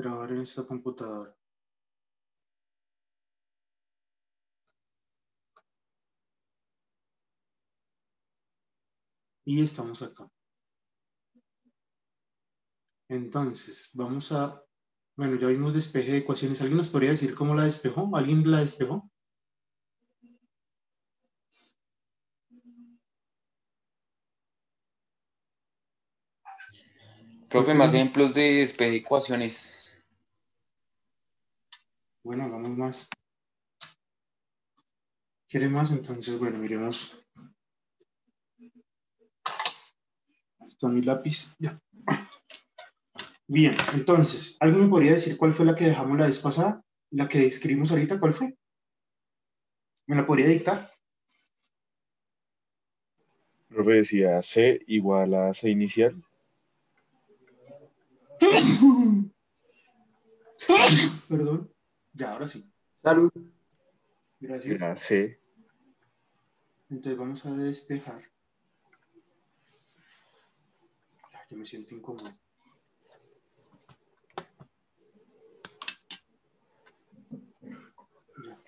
grabar en esta computadora. Y estamos acá. Entonces, vamos a, bueno, ya vimos despeje de ecuaciones. ¿Alguien nos podría decir cómo la despejó? ¿Alguien la despejó? Profe, más ejemplos de despeje de ecuaciones. Bueno, hagamos más. ¿Quiere más? Entonces, bueno, miremos. Está mi lápiz. Ya. Bien, entonces, ¿alguien me podría decir cuál fue la que dejamos la vez pasada? La que escribimos ahorita, ¿cuál fue? ¿Me la podría dictar? Profe decía C igual a C inicial. Perdón. Ya, ahora sí. Salud. Gracias. C. Entonces vamos a despejar. Ya, Yo me siento incómodo. Ya.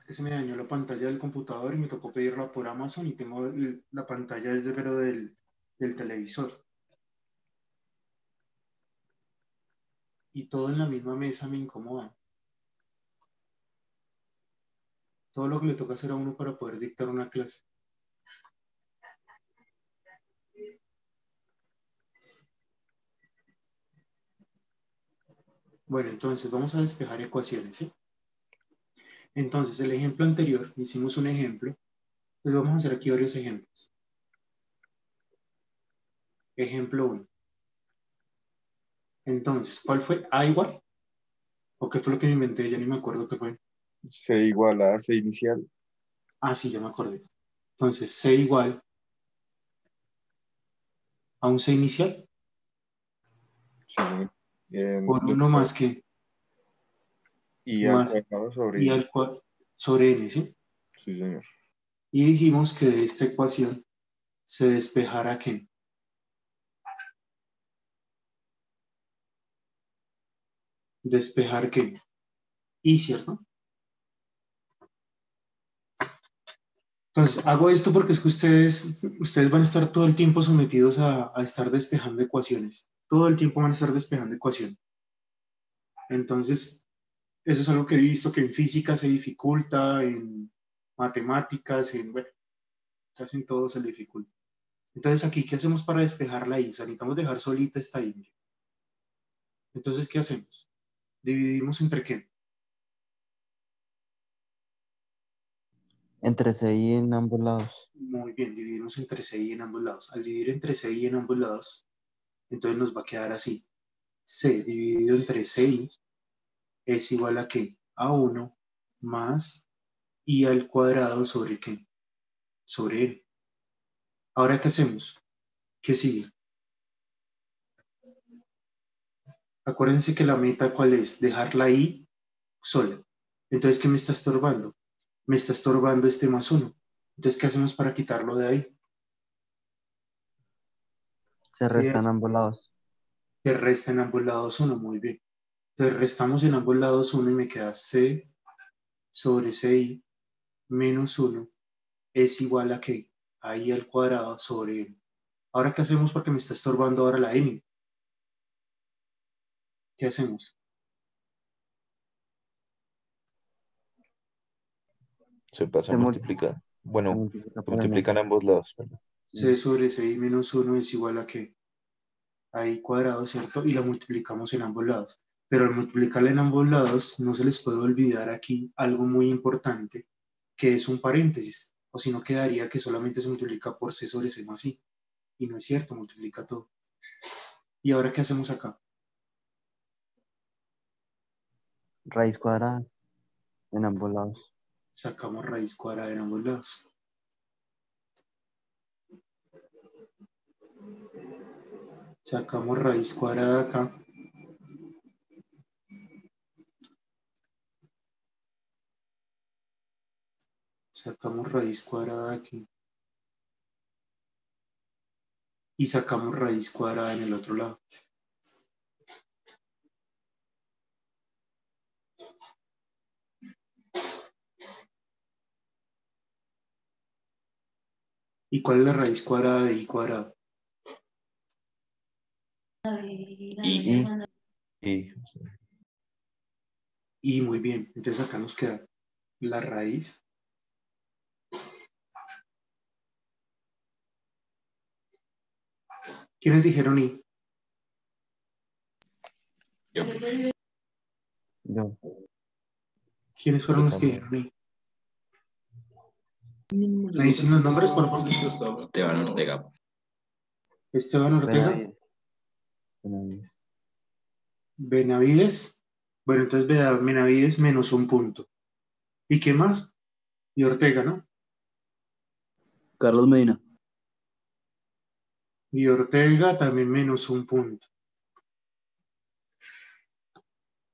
Es que se me dañó la pantalla del computador y me tocó pedirla por Amazon y tengo el- la pantalla desde pero del, del televisor. Y todo en la misma mesa me incomoda. Todo lo que le toca hacer a uno para poder dictar una clase. Bueno, entonces vamos a despejar ecuaciones, ¿sí? Entonces, el ejemplo anterior, hicimos un ejemplo, pues vamos a hacer aquí varios ejemplos. Ejemplo 1. Entonces, ¿cuál fue? ¿A igual? ¿O qué fue lo que me inventé? Ya ni me acuerdo qué fue. C igual a C inicial. Ah, sí, ya me acordé. Entonces, C igual a un C inicial Sí. Por uno más que Y al más- cuadrado sobre y al cual sobre n, ¿sí? Sí, señor. Y dijimos que de esta ecuación se despejara qué? Despejar qué? Y, ¿cierto? Entonces, hago esto porque es que ustedes, ustedes van a estar todo el tiempo sometidos a, a estar despejando ecuaciones. Todo el tiempo van a estar despejando ecuaciones. Entonces, eso es algo que he visto que en física se dificulta, en matemáticas, en, bueno, casi en todo se dificulta. Entonces, aquí, ¿qué hacemos para despejarla ahí? O sea, necesitamos dejar solita esta I. Entonces, ¿qué hacemos? Dividimos entre qué? Entre C y en ambos lados. Muy bien, dividimos entre C y en ambos lados. Al dividir entre C y en ambos lados, entonces nos va a quedar así. C dividido entre CI es igual a qué? A 1 más I al cuadrado sobre qué? Sobre N. Ahora, ¿qué hacemos? ¿Qué sigue? Acuérdense que la meta, ¿cuál es? Dejar la I sola. Entonces, ¿qué me está estorbando? Me está estorbando este más 1. Entonces, ¿qué hacemos para quitarlo de ahí? Se restan es. ambos lados. Se resta en ambos lados 1, muy bien. Entonces, restamos en ambos lados 1 y me queda C sobre CI menos 1 es igual a qué? A I al cuadrado sobre N. Ahora, ¿qué hacemos? Porque me está estorbando ahora la N. ¿Qué hacemos? Se pasa a multiplicar. Bueno, multiplica multiplican ambos lados. C sobre CI menos 1 es igual a qué? A I cuadrado, ¿cierto? Y la multiplicamos en ambos lados. Pero al multiplicarla en ambos lados, no se les puede olvidar aquí algo muy importante, que es un paréntesis. O si no, quedaría que solamente se multiplica por C sobre C más I. Y no es cierto, multiplica todo. ¿Y ahora qué hacemos acá? Raíz cuadrada en ambos lados. Sacamos raíz cuadrada en ambos lados. Sacamos raíz cuadrada acá. Sacamos raíz cuadrada aquí. Y sacamos raíz cuadrada en el otro lado. ¿Y cuál es la raíz cuadrada de i cuadrado? Y Y Y muy bien, entonces acá nos queda la raíz. ¿Quiénes dijeron i? yo. Yo. ¿Quiénes fueron los que dijeron i? ¿Me dicen los nombres, por favor? Esteban Ortega. Esteban Ortega, Benavides. Benavides. Bueno, entonces Bena- Benavides menos un punto. ¿Y qué más? Y Ortega, ¿no? Carlos Medina. Y Ortega también menos un punto.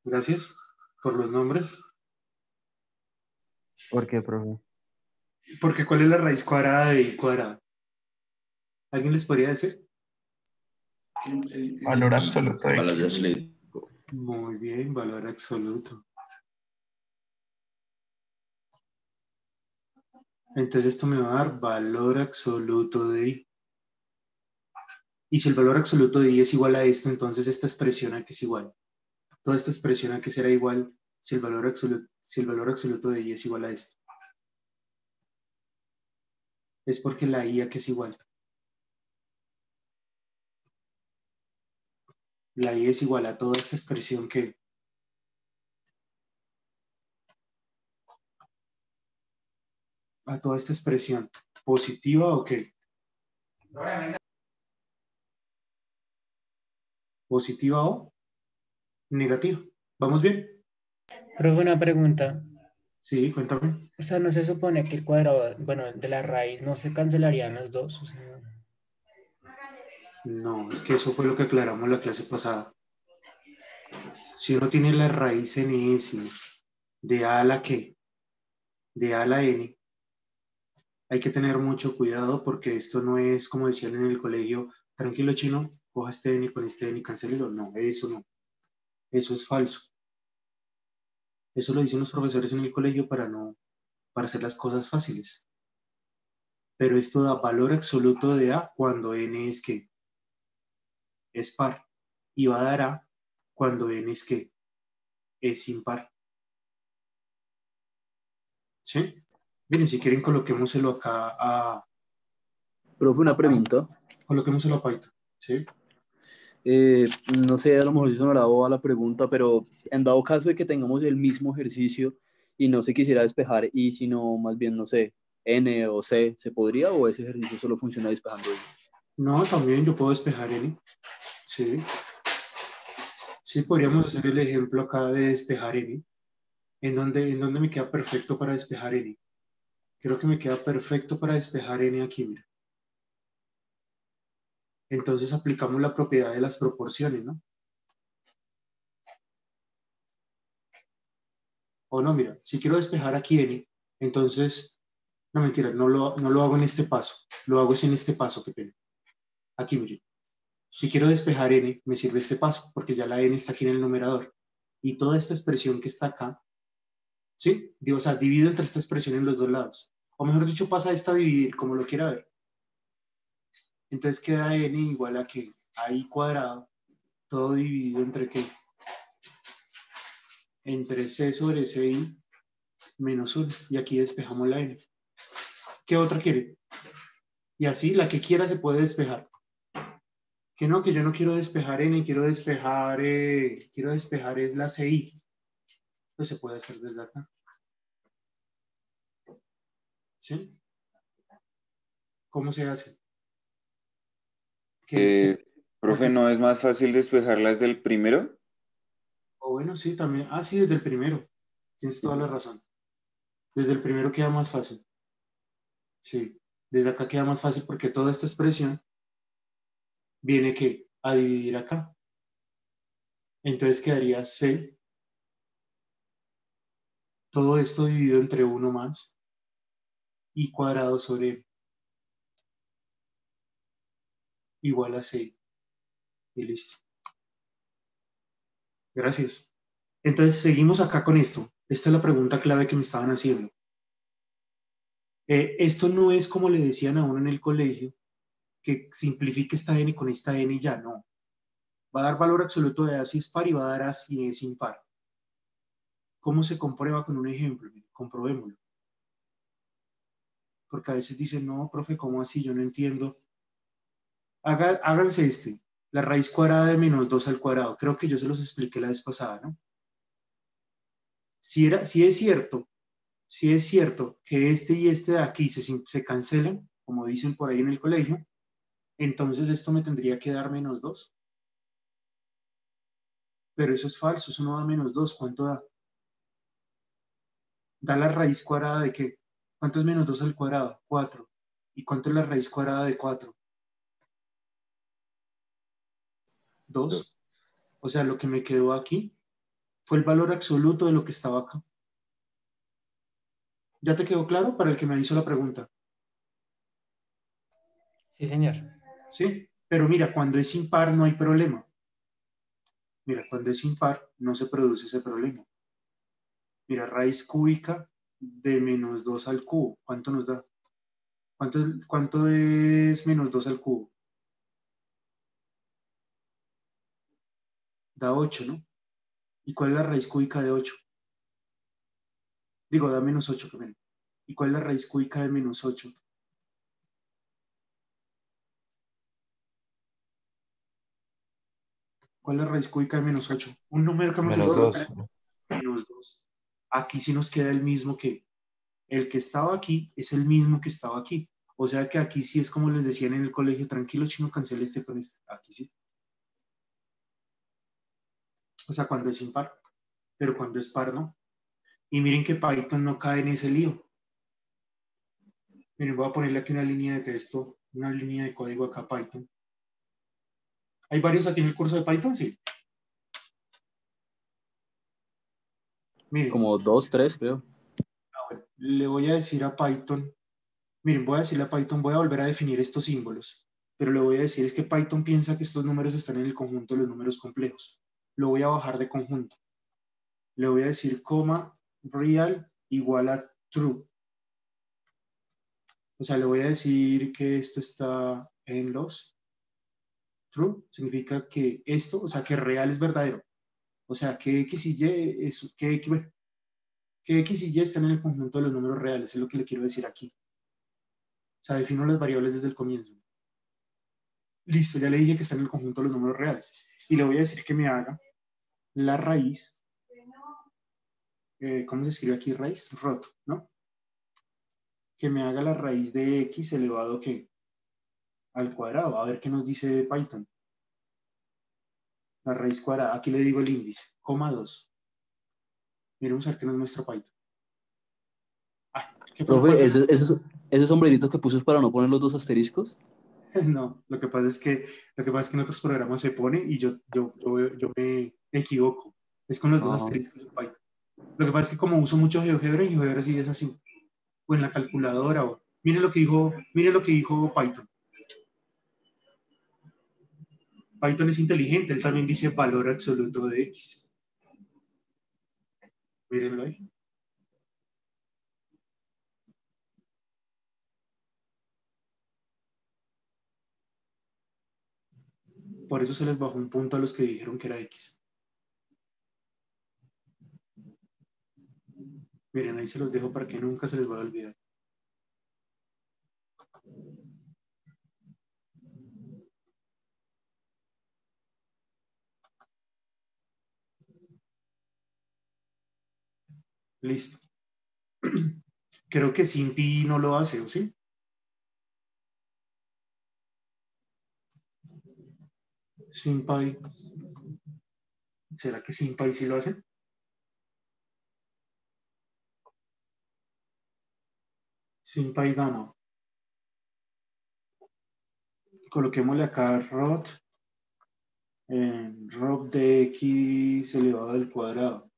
Gracias por los nombres. ¿Por qué, profe? Porque ¿cuál es la raíz cuadrada de i cuadrado? ¿Alguien les podría decir? Valor absoluto de Valor X. absoluto. Muy bien, valor absoluto. Entonces esto me va a dar valor absoluto de i. Y si el valor absoluto de i es igual a esto, entonces esta expresión a que es igual. Toda esta expresión a que será igual si el valor absoluto, si el valor absoluto de i es igual a esto. Es porque la i a que es igual. La i es igual a toda esta expresión que a toda esta expresión positiva o qué? Positiva o negativa. ¿Vamos bien? Profe, una pregunta. Sí, cuéntame. O sea, no se supone que el cuadrado, bueno, de la raíz no se cancelarían los dos. O sea, No, es que eso fue lo que aclaramos la clase pasada. Si uno tiene la raíz enésima de a a la que, de a a la n, hay que tener mucho cuidado porque esto no es como decían en el colegio, tranquilo chino, coja este n con este n y cancélelo. No, eso no. Eso es falso. Eso lo dicen los profesores en el colegio para no, para hacer las cosas fáciles. Pero esto da valor absoluto de a cuando n es que es par y va a dar a cuando n es que es impar. ¿Sí? Miren, si quieren coloquémoselo acá a, Profe, una pregunta. coloquémoselo a Python. ¿Sí? Eh, no sé, a lo mejor si sonará boba la pregunta, pero en dado caso de que tengamos el mismo ejercicio y no se quisiera despejar y sino más bien, no sé, N o C, ¿se podría o ese ejercicio solo funciona despejando Y? No, también yo puedo despejar n. Sí. Sí, podríamos hacer el ejemplo acá de despejar n. ¿En dónde, en dónde me queda perfecto para despejar n? Creo que me queda perfecto para despejar n aquí, mira. Entonces aplicamos la propiedad de las proporciones, ¿no? O no, mira, si quiero despejar aquí n, entonces, no mentira, no lo, no lo hago en este paso, lo hago es en este paso, qué pena. Aquí, miren. Si quiero despejar n, me sirve este paso, porque ya la n está aquí en el numerador. Y toda esta expresión que está acá, ¿sí? Digo, o sea, divido entre esta expresión en los dos lados. O mejor dicho, pasa esta a dividir, como lo quiera ver. Entonces queda n igual a que a i cuadrado, todo dividido entre qué? Entre c sobre ci menos 1. Y aquí despejamos la n. ¿Qué otra quiere? Y así, la que quiera se puede despejar. Que no, que yo no quiero despejar n, quiero despejar, eh, quiero despejar es la ci. Pues se puede hacer desde acá. ¿Sí? ¿Cómo se hace? ¿Qué Eh, profe, ¿no es más fácil despejarla desde el primero? O bueno, sí, también. Ah, sí, desde el primero. Tienes toda la razón. Desde el primero queda más fácil. Sí, desde acá queda más fácil porque toda esta expresión viene que a dividir acá. Entonces quedaría C. Todo esto dividido entre 1 más y cuadrado sobre M. Igual a C. Y listo. Gracias. Entonces seguimos acá con esto. Esta es la pregunta clave que me estaban haciendo. Eh, esto no es como le decían a uno en el colegio, que simplifique esta n con esta n y ya, no. Va a dar valor absoluto de A si es par y va a dar A si es impar. ¿Cómo se comprueba con un ejemplo? Comprobémoslo. Porque a veces dicen, no, profe, ¿cómo así? Yo no entiendo. Haga- háganse este, la raíz cuadrada de menos 2 al cuadrado. Creo que yo se los expliqué la vez pasada, ¿no? Si, era, si es cierto, si es cierto que este y este de aquí se, se cancelan, como dicen por ahí en el colegio, entonces esto me tendría que dar menos 2. Pero eso es falso, eso no da menos 2. ¿Cuánto da? Da la raíz cuadrada de qué? ¿Cuánto es menos 2 al cuadrado? 4. ¿Y cuánto es la raíz cuadrada de 4? 2. O sea, lo que me quedó aquí fue el valor absoluto de lo que estaba acá. ¿Ya te quedó claro para el que me hizo la pregunta? Sí, señor. Sí, pero mira, cuando es impar no hay problema. Mira, cuando es impar no se produce ese problema. Mira, raíz cúbica de menos 2 al cubo. ¿Cuánto nos da? ¿Cuánto, cuánto es menos 2 al cubo? Da 8, ¿no? ¿Y cuál es la raíz cúbica de 8? Digo, da menos 8 que menos. ¿Y cuál es la raíz cúbica de menos 8? ¿Cuál es la raíz cúbica de menos 8? Un número que Menos visto- 2. menos 2. Aquí sí nos queda el mismo que el que estaba aquí es el mismo que estaba aquí. O sea que aquí sí es como les decían en el colegio, tranquilo chino, cancele este con este. Aquí sí. O sea, cuando es impar, pero cuando es par no. Y miren que Python no cae en ese lío. Miren, voy a ponerle aquí una línea de texto, una línea de código acá Python. ¿Hay varios aquí en el curso de Python? Sí. Miren, Como dos, tres, creo. bueno, le voy a decir a Python, miren, voy a decirle a Python, voy a volver a definir estos símbolos, pero le voy a decir es que Python piensa que estos números están en el conjunto de los números complejos. Lo voy a bajar de conjunto. Le voy a decir coma real igual a true. O sea, le voy a decir que esto está en los true. Significa que esto, o sea, que real es verdadero. O sea, que X y Y es, que X, que X y Y están en el conjunto de los números reales, es lo que le quiero decir aquí. O sea, defino las variables desde el comienzo. Listo, ya le dije que están en el conjunto de los números reales. Y le voy a decir que me haga la raíz. eh, ¿Cómo se escribe aquí raíz? Roto, ¿no? Que me haga la raíz de X elevado ¿qué? al cuadrado. A ver qué nos dice Python. La raíz cuadrada. Aquí le digo el índice, coma 2. Miremos a ver qué nos muestra Python. Ay, ¿qué? Profe. ¿ese, esos, esos sombreritos que puso es para no poner los dos asteriscos? No, lo que pasa es que lo que pasa es que en otros programas se pone y yo, yo, yo, yo me equivoco. Es con los dos Ah. asteriscos de Python. Lo que pasa es que como uso mucho GeoGebra y GeoGebra sí es así. O en la calculadora. O, mire lo que dijo, mire lo que dijo Python. Python es inteligente, él también dice valor absoluto de X. Mírenlo ahí. Por eso se les bajó un punto a los que dijeron que era X. Miren, ahí se los dejo para que nunca se les vaya a olvidar. Listo. Creo que Simpi no lo hace, ¿o sí? Simpai. ¿Será que Simpai sí lo hace? Simpai Gamma. Coloquémosle acá rot. Eh, rot de x elevado al cuadrado.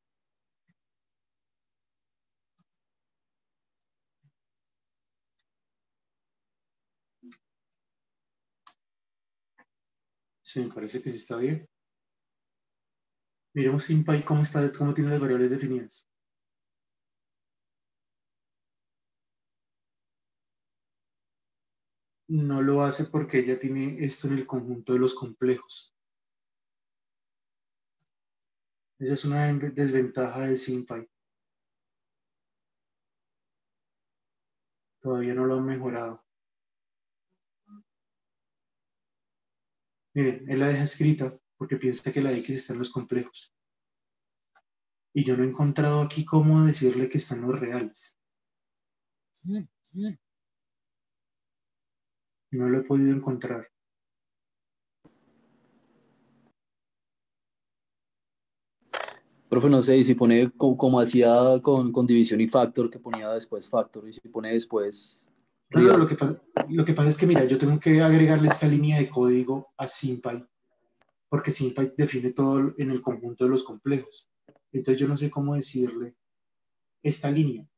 Me parece que sí está bien. Miremos Simpai cómo, está, cómo tiene las variables definidas. no lo hace porque ella tiene esto en el conjunto de los complejos. Esa es una en- desventaja de SimPy. Todavía no lo han mejorado. Miren, él la deja escrita porque piensa que la X está en los complejos. Y yo no he encontrado aquí cómo decirle que están los reales. No lo he podido encontrar. Profe, no sé, y si pone co- como, hacía con, con división y factor, que ponía después factor, y si pone después No, lo que pasa, lo que pasa es que, mira, yo tengo que agregarle esta línea de código a SimPy, porque SimPy define todo en el conjunto de los complejos. Entonces yo no sé cómo decirle esta línea.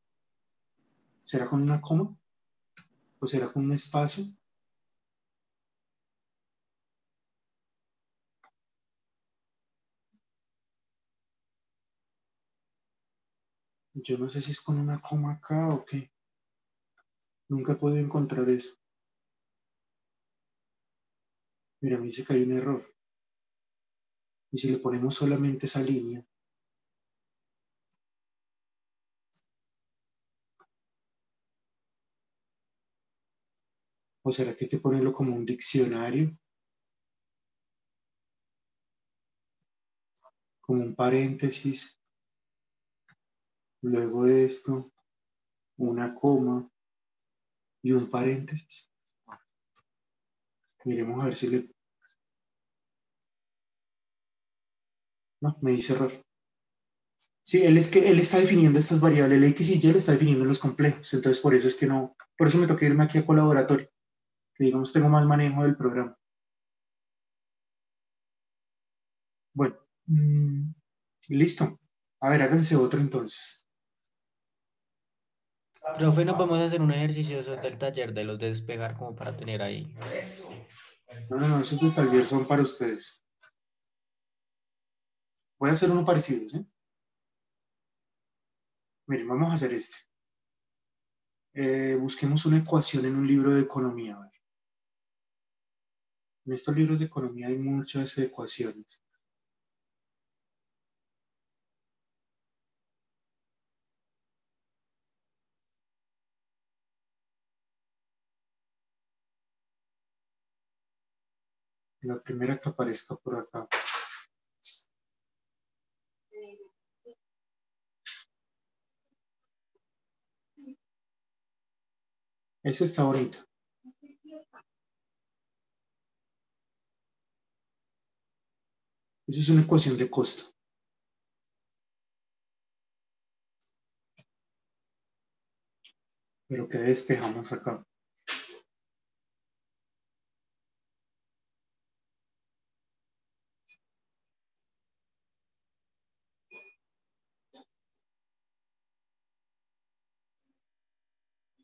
¿Será con una coma? ¿O será con un espacio? Yo no sé si es con una coma acá o qué. Nunca he podido encontrar eso. Mira, me dice que hay un error. Y si le ponemos solamente esa línea, ¿o será que hay que ponerlo como un diccionario? Como un paréntesis. Luego de esto, una coma y un paréntesis. Miremos a ver si le... No, me dice error. Sí, él es que él está definiendo estas variables, el X y Y le está definiendo los complejos, entonces por eso es que no, por eso me toca irme aquí a colaboratorio, que digamos tengo mal manejo del programa. Bueno, mm, listo. A ver, háganse otro entonces. Profe, no podemos hacer un ejercicio del taller de los de despegar como para tener ahí. No, no, no, esos de taller son para ustedes. Voy a hacer uno parecido, ¿sí? Miren, vamos a hacer este. Eh, busquemos una ecuación en un libro de economía. a ver. En estos libros de economía hay muchas ecuaciones. La primera que aparezca por acá. Esa está bonita. Esa es una ecuación de costo. Pero que despejamos acá.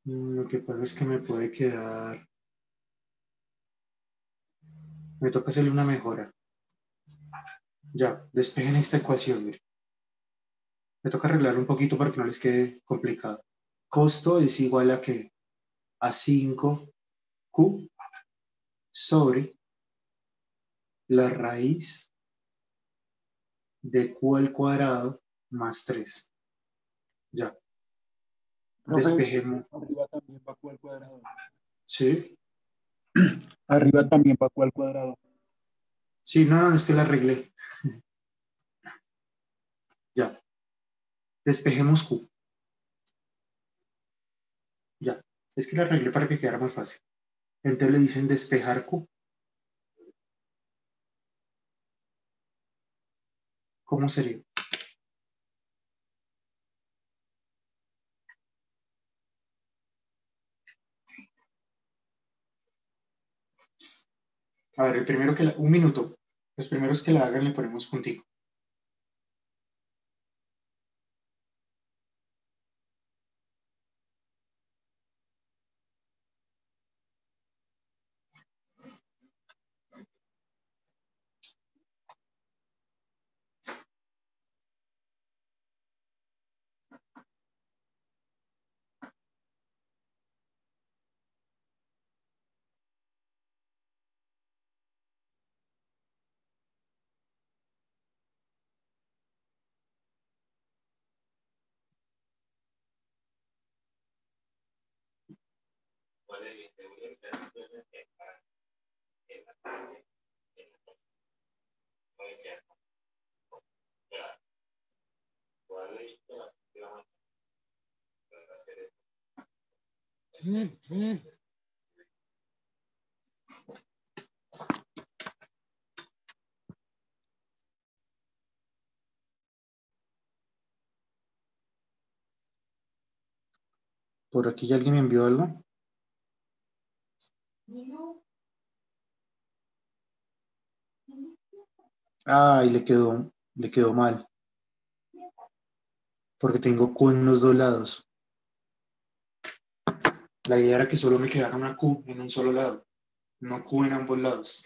Lo que pasa es que me puede quedar. Me toca hacerle una mejora. Ya, despejen esta ecuación. Me toca arreglar un poquito para que no les quede complicado. Costo es igual a que a 5Q sobre la raíz de Q al cuadrado más 3. Ya. Profe, Despejemos. arriba también va Q al cuadrado. ¿Sí? Arriba también va Q al cuadrado. Sí, no, no, es que la arreglé. Ya. Despejemos Q. Ya. Es que la arreglé para que quedara más fácil. Entonces le dicen despejar Q. ¿Cómo sería? A ver, el primero que la, un minuto. Los primeros que la hagan le ponemos Por aquí ya alguien envió algo. Ay, le quedó, le quedó mal. Porque tengo Q en los dos lados. La idea era que solo me quedara una Q en un solo lado, no Q en ambos lados.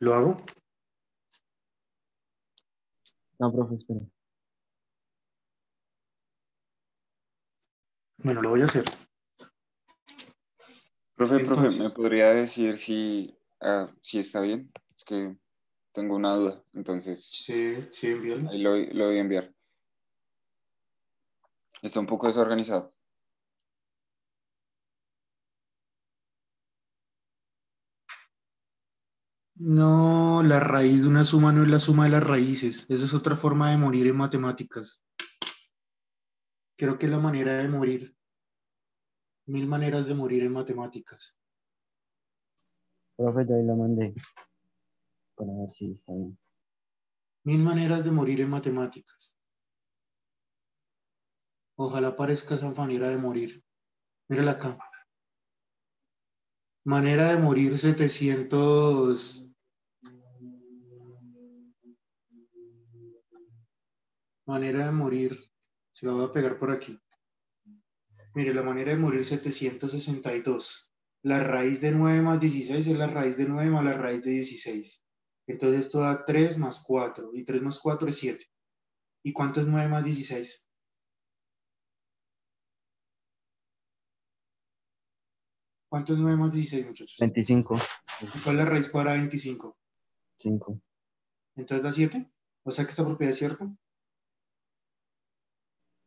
¿Lo hago? No, profe, espera. Bueno, lo voy a hacer. Profe, profe, ¿me podría decir si, ah, si está bien? Es que tengo una duda, entonces Sí, sí, envíalo. ahí lo, lo voy a enviar. Está un poco desorganizado. No, la raíz de una suma no es la suma de las raíces. Esa es otra forma de morir en matemáticas. Creo que es la manera de morir. Mil maneras de morir en matemáticas. Profe, ya ahí la mandé. Para ver si está bien. Mil maneras de morir en matemáticas. Ojalá aparezca esa manera de morir. Mírala acá. Manera de morir 700. Manera de morir. Se la voy a pegar por aquí. Mire, la manera de morir 762. La raíz de 9 más 16 es la raíz de 9 más la raíz de 16. Entonces esto da 3 más 4. Y 3 más 4 es 7. ¿Y cuánto es 9 más 16? ¿Cuánto es 9 más 16, muchachos? 25. ¿Y ¿Cuál es la raíz cuadrada de 25? 5. Entonces da 7. O sea que esta propiedad es cierta.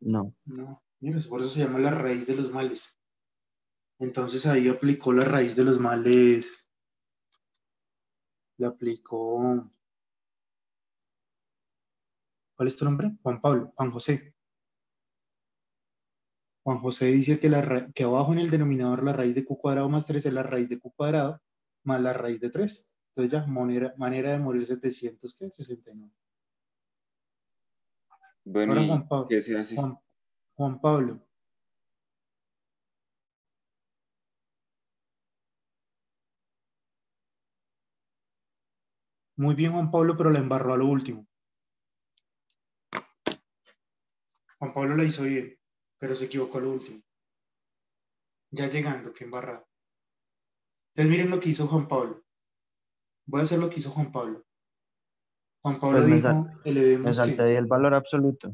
No. No, mira, por eso se llama la raíz de los males. Entonces ahí aplicó la raíz de los males. La aplicó. ¿Cuál es tu nombre? Juan Pablo, Juan José. Juan José dice que, la que abajo en el denominador la raíz de q cuadrado más 3 es la raíz de q cuadrado más la raíz de 3. Entonces ya, manera, manera de morir 700, ¿qué? 69. Bueno, Ahora ¿y Juan Pablo. qué se hace? Juan, Juan Pablo. Muy bien, Juan Pablo, pero la embarró a lo último. Juan Pablo la hizo bien, pero se equivocó a lo último. Ya llegando, qué embarrada. Entonces miren lo que hizo Juan Pablo. Voy a hacer lo que hizo Juan Pablo. Juan Pablo Pues me dijo, Me elevemos salté que ahí el valor absoluto.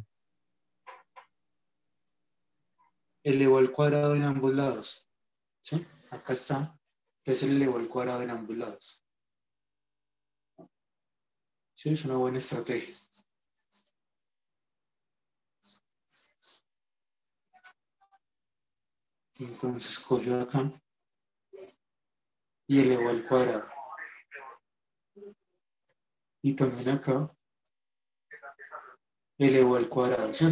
elevó al cuadrado en ambos lados. ¿Sí? Acá está. Entonces él elevó al cuadrado en ambos lados. Sí, es una buena estrategia. Entonces cogió acá y elevó al cuadrado. Y también acá elevó al cuadrado, ¿sí?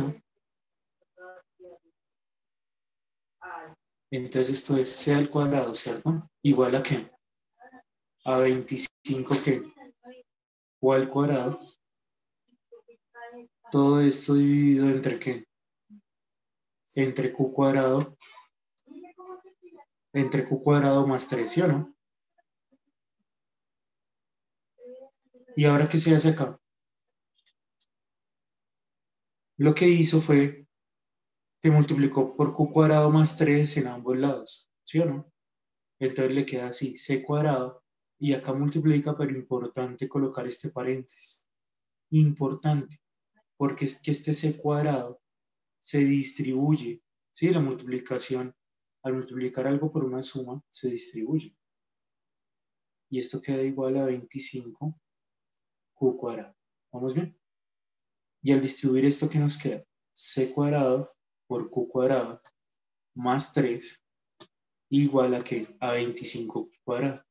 Entonces esto es c al cuadrado, ¿cierto? Igual a qué? A 25 que o al cuadrado. Todo esto dividido entre qué? Entre q cuadrado. Entre q cuadrado más 3, ¿sí? ¿Y ahora qué se hace acá? Lo que hizo fue que multiplicó por q cuadrado más 3 en ambos lados, ¿sí o no? Entonces le queda así, c cuadrado, y acá multiplica, pero importante colocar este paréntesis. Importante, porque es que este c cuadrado se distribuye, ¿sí? La multiplicación, al multiplicar algo por una suma, se distribuye. Y esto queda igual a 25 q cuadrado. ¿Vamos bien? Y al distribuir esto, ¿qué nos queda? c cuadrado por q cuadrado más 3 igual a que a 25 cuadrado.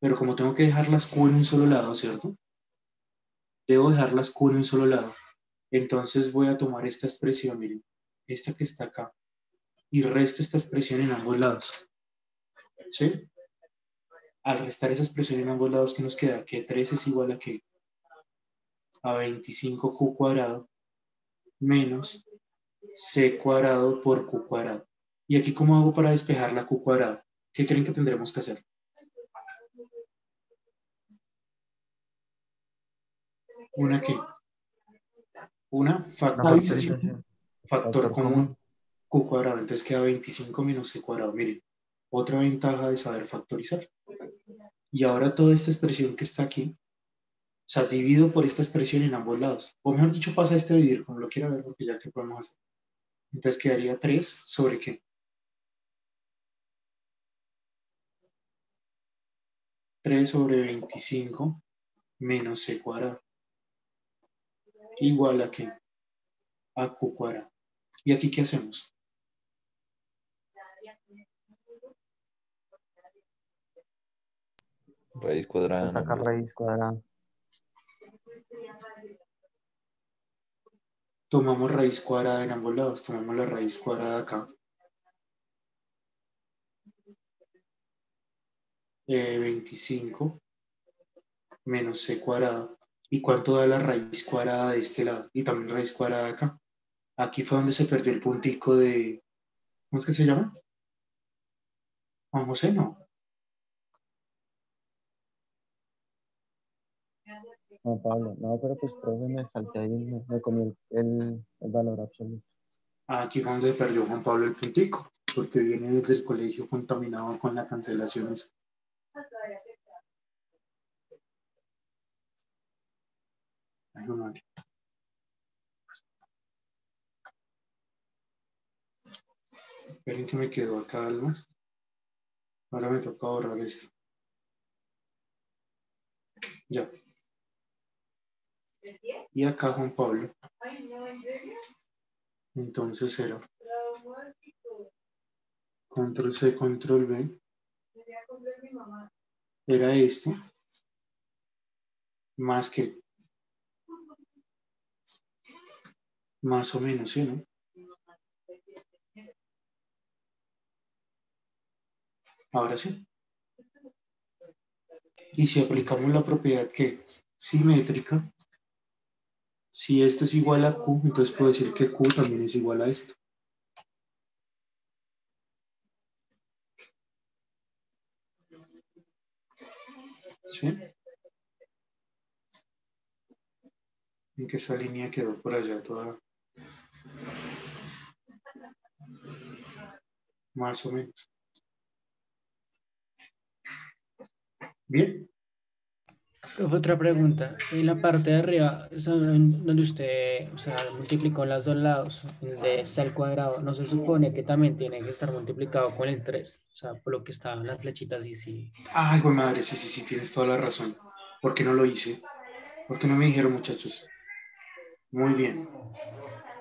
Pero como tengo que dejar las q en un solo lado, ¿cierto? Debo dejar las q en un solo lado. Entonces voy a tomar esta expresión, miren, esta que está acá, y resto esta expresión en ambos lados. ¿Sí? Al restar esa expresión en ambos lados, ¿qué nos queda? Que 3 es igual a que a 25q cuadrado menos c cuadrado por q cuadrado. ¿Y aquí cómo hago para despejar la q cuadrado? ¿Qué creen que tendremos que hacer? ¿Una qué? Una factorización. Factor común q cuadrado. Entonces queda 25 menos c cuadrado. Miren, otra ventaja de saber factorizar. Y ahora toda esta expresión que está aquí, sea, divido por esta expresión en ambos lados. O mejor dicho, pasa este dividir, como lo quiera ver, porque ya que podemos hacer. Entonces quedaría 3 sobre qué? 3 sobre 25 menos c cuadrado. Igual a qué? A q cuadrado. ¿Y aquí qué hacemos? Raíz cuadrada. Saca ¿no? raíz cuadrada. Tomamos raíz cuadrada en ambos lados. Tomamos la raíz cuadrada acá. Eh, 25 menos c cuadrado. ¿Y cuánto da la raíz cuadrada de este lado? Y también raíz cuadrada acá. Aquí fue donde se perdió el puntico de... ¿Cómo es que se llama? Juan José, no. Juan Pablo. No, pero pues, profe, me salté ahí, me, me el, valor absoluto. Aquí fue donde perdió Juan Pablo el puntico, porque viene desde el colegio contaminado con la cancelación. Ay, no. Esperen que me quedó acá algo. Ahora me toca borrar esto. Ya. Y acá Juan Pablo. Entonces cero. Control C, control B. Era esto. Más que. Más o menos, ¿sí, no? Ahora sí. Y si aplicamos la propiedad que simétrica, si esto es igual a Q, entonces puedo decir que Q también es igual a esto. ¿Sí? En que esa línea quedó por allá toda. Más o menos. Bien. Otra pregunta. En la parte de arriba, donde usted o sea, multiplicó los dos lados, de c al cuadrado, ¿no se supone que también tiene que estar multiplicado con el 3? O sea, por lo que estaban las flechitas y sí. Ay, güey madre, sí, sí, sí, tienes toda la razón. ¿Por qué no lo hice? ¿Por qué no me dijeron, muchachos? Muy bien.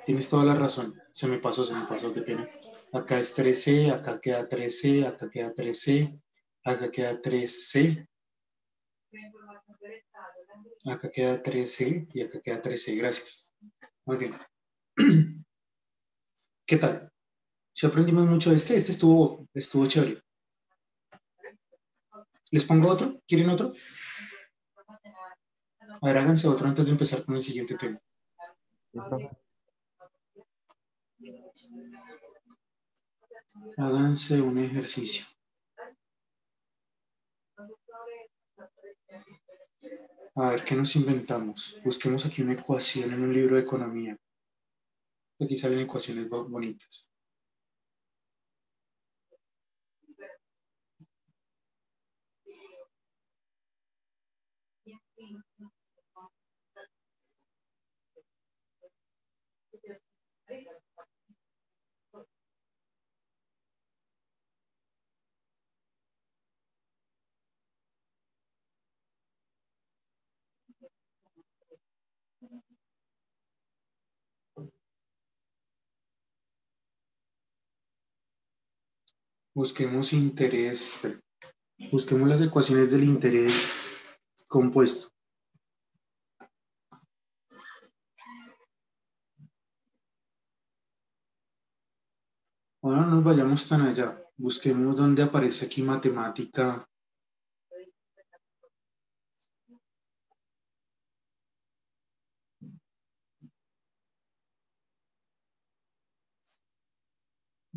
Tienes toda la razón. Se me pasó, se me pasó, qué pena. Acá es 3C, acá queda 3C, acá queda 3C, acá queda 3C. Acá queda 13 y acá queda 13. Gracias. Muy bien. ¿Qué tal? Si aprendimos mucho de este, este estuvo, estuvo chévere. ¿Les pongo otro? ¿Quieren otro? A ver, háganse otro antes de empezar con el siguiente tema. Háganse un ejercicio. A ver, ¿qué nos inventamos? Busquemos aquí una ecuación en un libro de economía. Aquí salen ecuaciones bo- bonitas. Busquemos interés. Busquemos las ecuaciones del interés compuesto. Ahora no nos vayamos tan allá. Busquemos dónde aparece aquí matemática.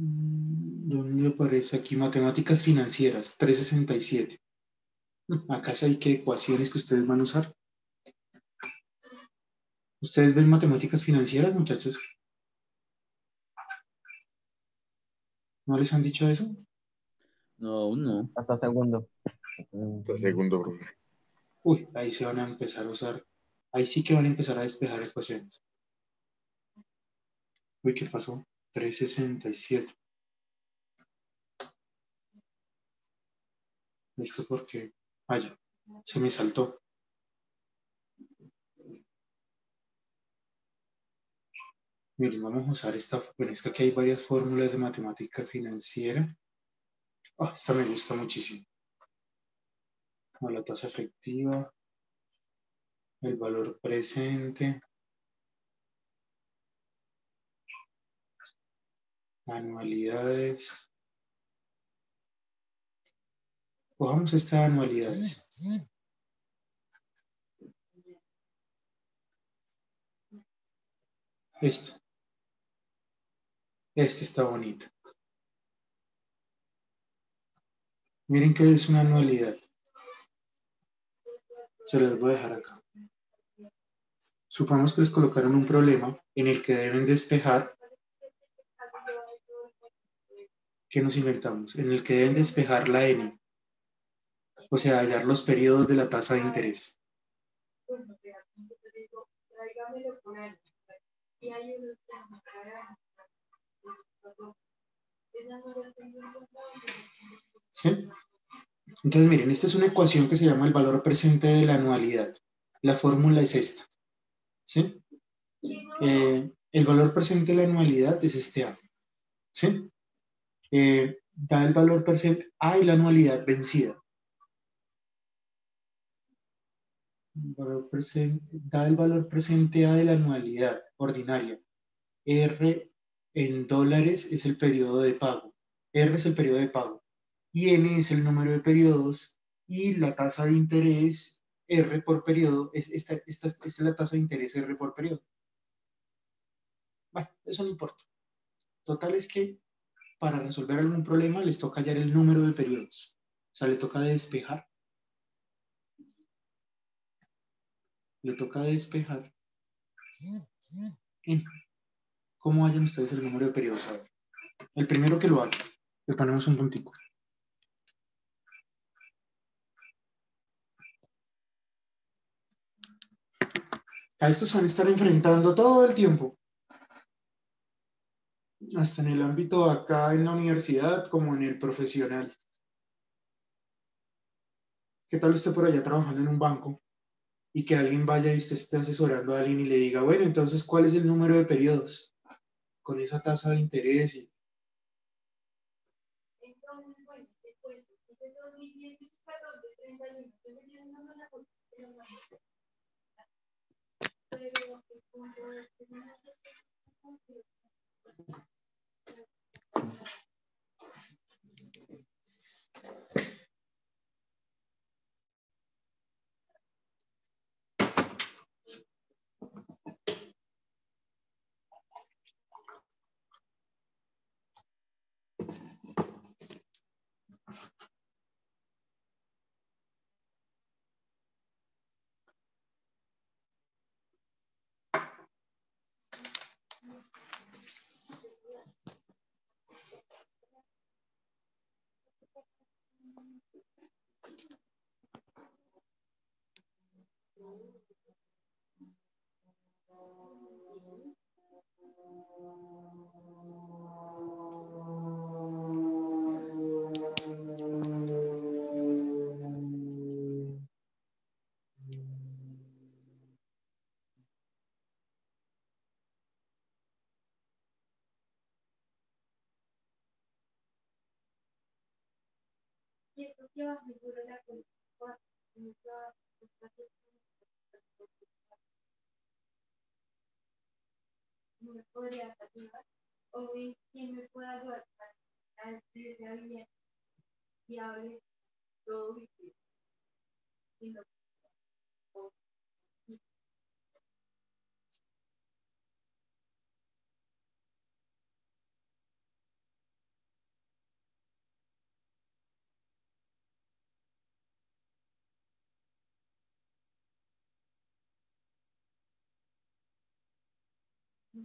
¿Dónde aparece aquí matemáticas financieras? 367. Acá sí hay que ecuaciones que ustedes van a usar. ¿Ustedes ven matemáticas financieras, muchachos? ¿No les han dicho eso? No, no. Hasta segundo. Mm, Hasta segundo, profe. Uy, ahí se van a empezar a usar. Ahí sí que van a empezar a despejar ecuaciones. Uy, ¿qué pasó? 367. ¿Esto por qué? Vaya, se me saltó. Miren, vamos a usar esta. Bueno, es que aquí hay varias fórmulas de matemática financiera. Ah, esta me gusta muchísimo. La tasa efectiva, el valor presente, anualidades. Cojamos esta de anualidades. Esta. Esta está bonita. Miren que es una anualidad. Se las voy a dejar acá. Supongamos que les colocaron un problema en el que deben despejar. ¿Qué nos inventamos? En el que deben despejar la N. O sea, hallar los periodos de la tasa de interés. ¿Sí? Entonces, miren, esta es una ecuación que se llama el valor presente de la anualidad. La fórmula es esta. ¿Sí? Eh, el valor presente de la anualidad es este A. ¿Sí? Eh, da el valor presente A y la anualidad vencida. Valor presente- da el valor presente A de la anualidad ordinaria. R en dólares es el periodo de pago. R es el periodo de pago. Y N es el número de periodos. Y la tasa de interés R por periodo, es, esta, esta- esta es la tasa de interés R por periodo. Bueno, eso no importa. Total es que para resolver algún problema les toca hallar el número de periodos. O sea, le toca despejar. Le toca despejar. ¿Cómo hallan ustedes el número de periodos? El primero que lo haga, le ponemos un puntico. A esto se van a estar enfrentando todo el tiempo. Hasta en el ámbito acá en la universidad como en el profesional. ¿Qué tal usted por allá trabajando en un banco? y que alguien vaya y usted esté asesorando a alguien y le diga, bueno, entonces, ¿cuál es el número de periodos con esa tasa de interés? Y, bueno, te cuento, desde 2010, 14, 31, entonces ya no son la política de la mujer. Pero, el punto no me podría ayudar o bien quién me puede ayudar a escribir bien y hable todo y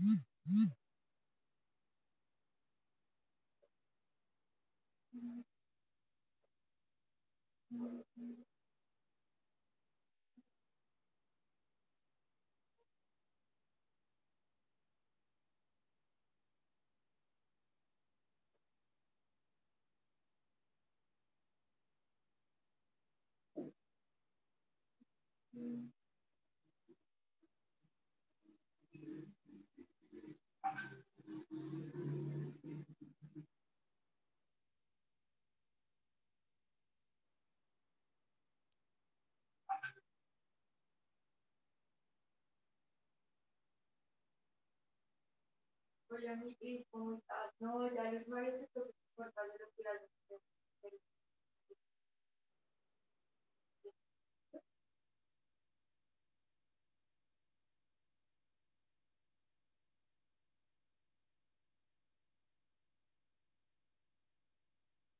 Mm-hmm.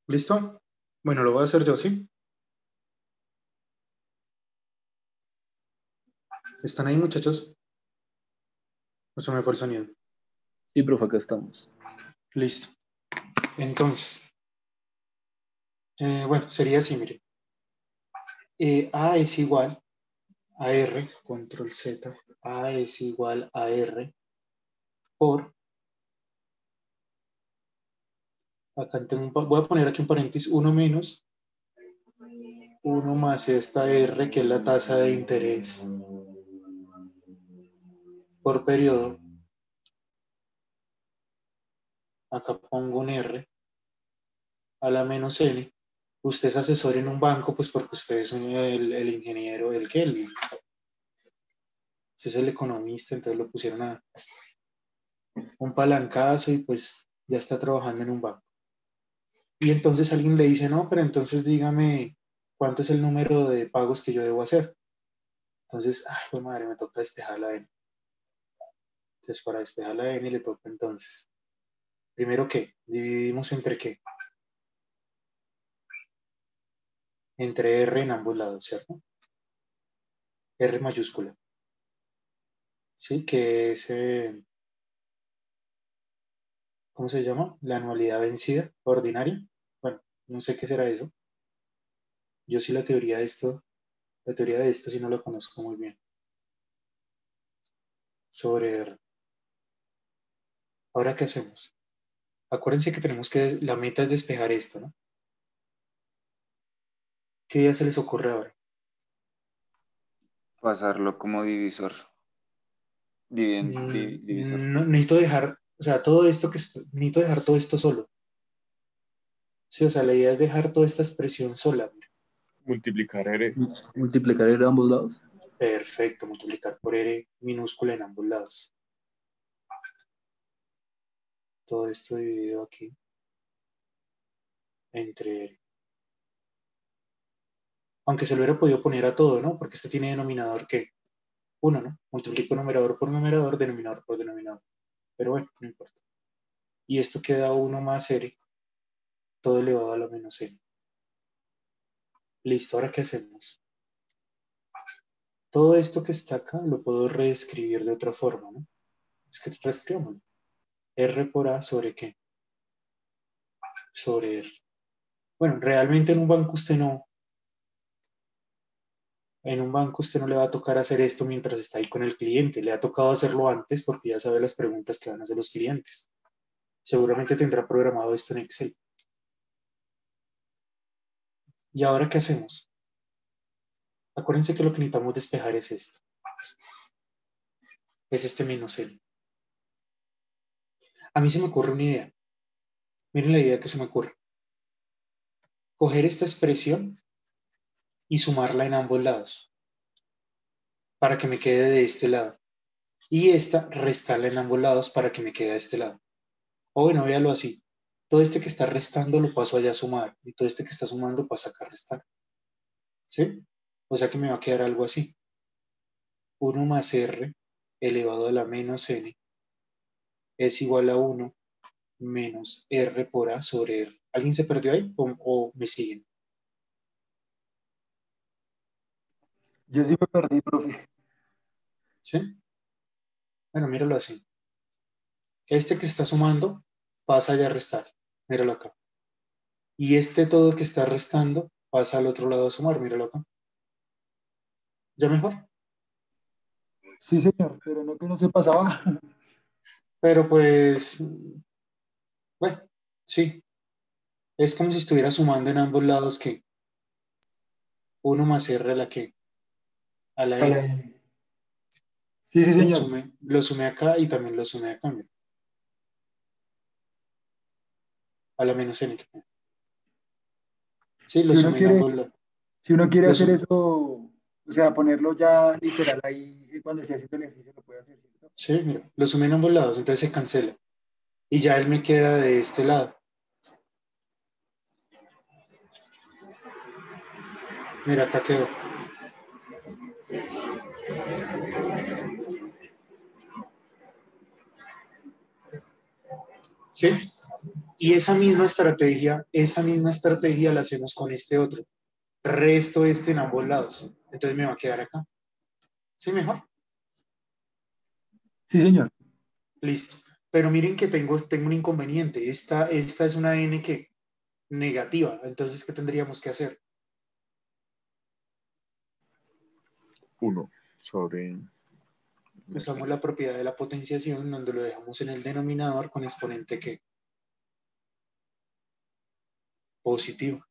¿Listo? Bueno, lo voy a hacer yo, ¿sí? ¿Están ahí, muchachos? ¿O se me fue el sonido? Sí, profe, acá estamos. Listo. Entonces, eh, bueno, sería así, mire. Eh, A es igual a R, control Z, A es igual a R por, acá tengo un, voy a poner aquí un paréntesis, 1 menos 1 más esta R, que es la tasa de interés por periodo. Acá pongo un R a la menos N. Usted es asesor en un banco, pues porque usted es un- el, el ingeniero, el que usted es el economista, entonces lo pusieron a un palancazo y pues ya está trabajando en un banco. Y entonces alguien le dice, no, pero entonces dígame cuánto es el número de pagos que yo debo hacer. Entonces, ay, pues madre, me toca despejar la N. Entonces, para despejar la N le toca entonces. Primero, ¿qué? Dividimos entre qué? entre R en ambos lados, ¿cierto? R mayúscula. ¿Sí? Que es, eh, ¿cómo se llama? La anualidad vencida ordinaria. Bueno, no sé qué será eso. Yo sí la teoría de esto, la teoría de esto sí no la conozco muy bien. Sobre R. Ahora, ¿qué hacemos? Acuérdense que tenemos que, la meta es despejar esto, ¿no? ¿Qué ya se les ocurre ahora? Pasarlo como divisor. Dividen- Mm, di- divisor. no, necesito dejar, o sea, todo esto que, necesito dejar todo esto solo. Sí, o sea, la idea es dejar toda esta expresión sola. Multiplicar R. Multiplicar R a ambos lados. Perfecto, multiplicar por R minúscula en ambos lados. Todo esto dividido aquí entre R. Aunque se lo hubiera podido poner a todo, ¿no? Porque este tiene denominador que 1, ¿no? Multiplico numerador por numerador, denominador por denominador. Pero bueno, no importa. Y esto queda 1 más R, todo elevado a la menos N. Listo, ahora ¿qué hacemos? Todo esto que está acá lo puedo reescribir de otra forma, ¿no? Es que reescribámoslo. R por A sobre qué? Sobre R. Bueno, realmente en un banco usted no. En un banco usted no le va a tocar hacer esto mientras está ahí con el cliente. Le ha tocado hacerlo antes porque ya sabe las preguntas que van a hacer los clientes. Seguramente tendrá programado esto en Excel. ¿Y ahora qué hacemos? Acuérdense que lo que necesitamos despejar es esto. Es este menos L. A mí se me ocurre una idea. Miren la idea que se me ocurre. Coger esta expresión y sumarla en ambos lados para que me quede de este lado. Y esta restarla en ambos lados para que me quede de este lado. O bueno, véalo así. Todo este que está restando lo paso allá a sumar y todo este que está sumando pasa acá a restar. ¿Sí? O sea que me va a quedar algo así. 1 más r elevado a la menos n es igual a 1 menos r por a sobre r. ¿Alguien se perdió ahí o, o me siguen? Yo sí me perdí, profe. ¿Sí? Bueno, míralo así. Este que está sumando pasa ya a restar. Míralo acá. Y este todo que está restando pasa al otro lado a sumar. Míralo acá. ¿Ya mejor? Sí, señor, pero no que no se pasaba. Pero pues, bueno, sí. Es como si estuviera sumando en ambos lados que 1 más r a la que a la n. Sí, sí, Sí, señor. sumé- lo sumé acá y también lo sumé acá. mira. A la menos n. Sí, lo Si uno sumé en ambos lados. Si uno quiere Lo hacer eso, o sea, ponerlo ya literal ahí eh, cuando esté haciendo el ejercicio, lo puede hacer. Sí, mira, lo sumé en ambos lados, entonces se cancela. Y ya él me queda de este lado. Mira, acá quedó. ¿Sí? Y esa misma estrategia, esa misma estrategia la hacemos con este otro. Resto este en ambos lados. Entonces me va a quedar acá. ¿Sí, mejor? Sí, señor. Listo. Pero miren que tengo, tengo un inconveniente. Esta, esta es una n que negativa. Entonces, ¿qué tendríamos que hacer? 1 sobre. Usamos la propiedad de la potenciación donde lo dejamos en el denominador con exponente que positivo.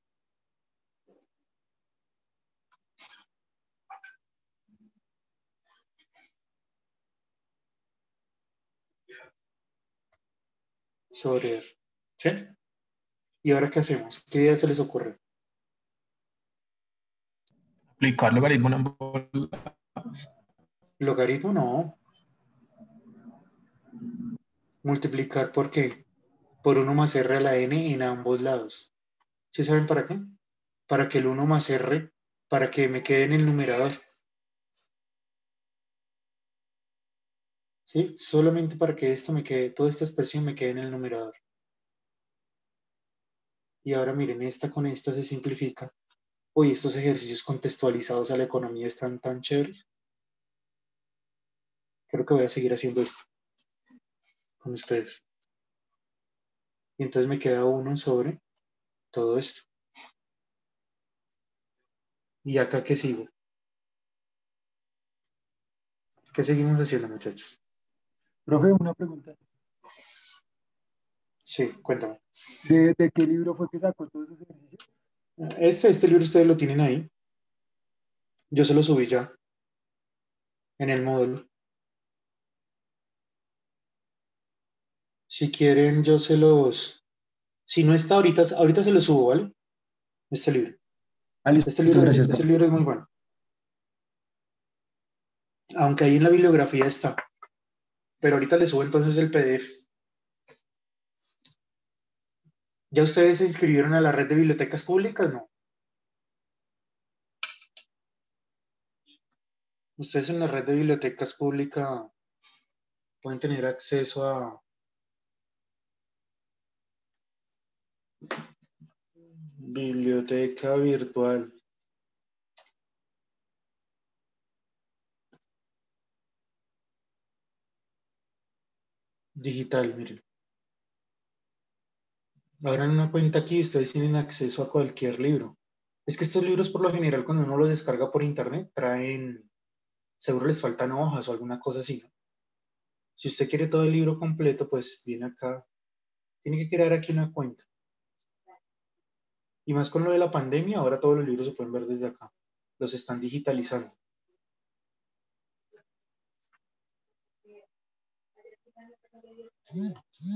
Sobre R. ¿Sí? ¿Y ahora qué hacemos? ¿Qué idea se les ocurre? Aplicar logaritmo en. Logaritmo no. Multiplicar por qué? Por 1 más r a la n en ambos lados. ¿Sí saben para qué? Para que el 1 más r, para que me quede en el numerador. ¿Sí? Solamente para que esto me quede, toda esta expresión me quede en el numerador. Y ahora miren, esta con esta se simplifica. Uy, estos ejercicios contextualizados a la economía están tan chéveres. Creo que voy a seguir haciendo esto con ustedes. Y entonces me queda uno sobre todo esto. ¿Y acá qué sigo? ¿Qué seguimos haciendo, muchachos? Profe, una pregunta. Sí, cuéntame. ¿De, de qué libro fue que sacó todos esos ejercicios? Este, este libro ustedes lo tienen ahí. Yo se lo subí ya en el módulo. Si quieren, yo se los... Si no está ahorita, ahorita se los subo, ¿vale? Este libro. Ah. Este libro, Gracias, este libro es muy bueno. Aunque ahí en la bibliografía está. Pero ahorita les subo entonces el PDF. ¿Ya ustedes se inscribieron a la red de bibliotecas públicas? No. Ustedes en la red de bibliotecas públicas pueden tener acceso a biblioteca virtual. Digital, miren. Abran una cuenta aquí y ustedes tienen acceso a cualquier libro. Es que estos libros, por lo general, cuando uno los descarga por internet, traen, seguro les faltan hojas o alguna cosa así. Si usted quiere todo el libro completo, pues viene acá. Tiene que crear aquí una cuenta. Y más con lo de la pandemia, ahora todos los libros se pueden ver desde acá. Los están digitalizando.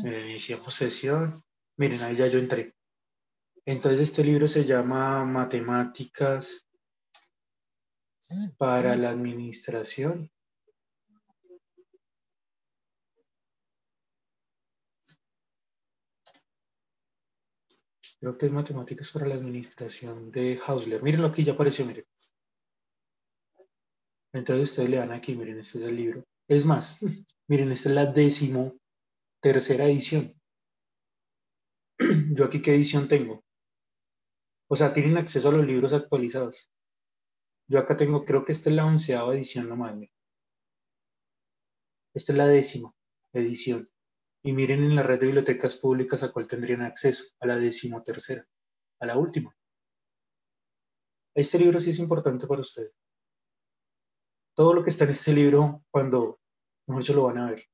Miren, inicia posesión. Miren, ahí ya yo entré. Entonces este libro se llama Matemáticas para la Administración. Creo que es Matemáticas para la Administración de Hausler. Mírenlo aquí, ya apareció, miren. Entonces ustedes le dan aquí, miren, este es el libro. Es más, miren, esta es la décimo tercera edición. Yo aquí, ¿qué edición tengo? O sea, tienen acceso a los libros actualizados. Yo acá tengo, creo que esta es la onceava edición nomás. Esta es la décima edición. Y miren en la red de bibliotecas públicas a cuál tendrían acceso, a la decimotercera, a la última. Este libro sí es importante para ustedes. Todo lo que está en este libro, cuando mejor lo van a ver.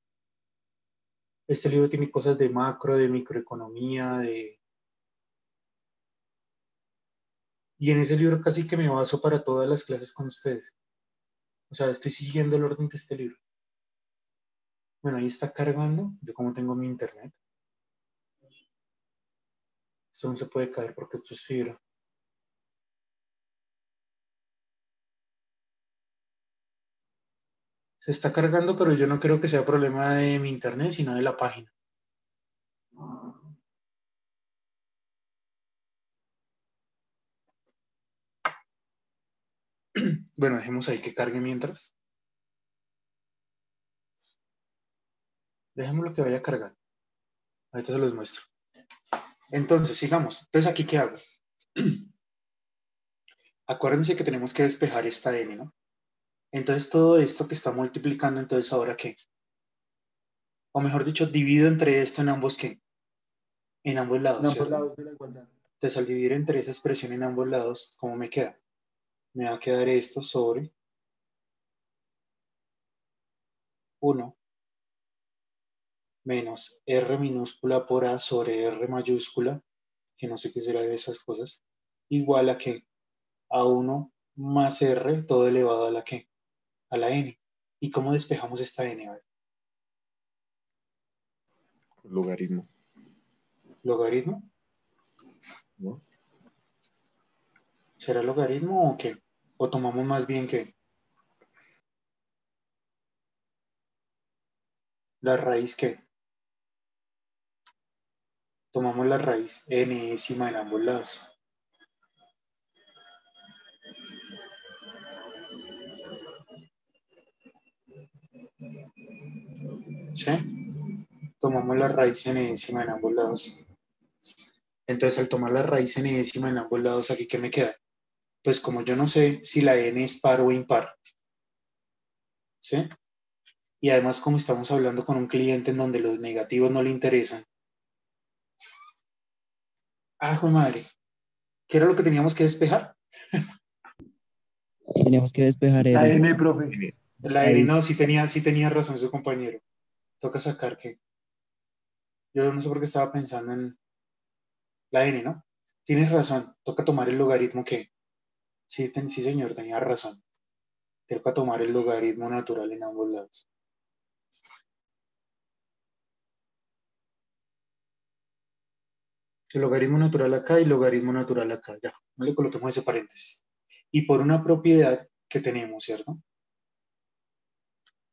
Este libro tiene cosas de macro, de microeconomía, de... Y en ese libro casi que me baso para todas las clases con ustedes. O sea, estoy siguiendo el orden de este libro. Bueno, ahí está cargando. Yo como tengo mi internet. Esto no se puede caer porque esto es fibra. Se está cargando, pero yo no creo que sea problema de mi internet, sino de la página. Bueno, dejemos ahí que cargue mientras. Dejémoslo que vaya cargando. Ahorita se los muestro. Entonces, sigamos. Entonces, ¿aquí qué hago? Acuérdense que tenemos que despejar esta n, ¿no? Entonces, todo esto que está multiplicando, entonces, ¿ahora qué? O mejor dicho, divido entre esto en ambos, ¿qué? En ambos lados, En ambos ¿cierto? lados de la igualdad. Entonces, al dividir entre esa expresión en ambos lados, ¿cómo me queda? Me va a quedar esto sobre 1 menos R minúscula por A sobre R mayúscula, que no sé qué será de esas cosas, igual a que a 1 más R, todo elevado a la que, a la N. ¿Y cómo despejamos esta N? Ver, Logaritmo. ¿Logaritmo? ¿no? ¿Será logaritmo o qué? ¿O tomamos más bien que la raíz qué? Tomamos la raíz enésima en ambos lados. ¿Sí? Tomamos la raíz enésima en ambos lados. Entonces, al tomar la raíz enésima en ambos lados, ¿aquí qué me queda? pues como yo no sé si la n es par o impar, ¿sí? Y además como estamos hablando con un cliente en donde los negativos no le interesan. Ah, joder madre. ¿Qué era lo que teníamos que despejar? Teníamos que despejar La N. N, profe. La está. no, sí tenía, sí tenía razón su compañero. Toca sacar que. Yo no sé por qué estaba pensando en la N, ¿no? Tienes razón, toca tomar el logaritmo que. Sí, ten- sí, señor, tenía razón. Toca tomar el logaritmo natural en ambos lados. El logaritmo natural acá y logaritmo natural acá. Ya, no le coloquemos ese paréntesis. Y por una propiedad que tenemos, ¿cierto?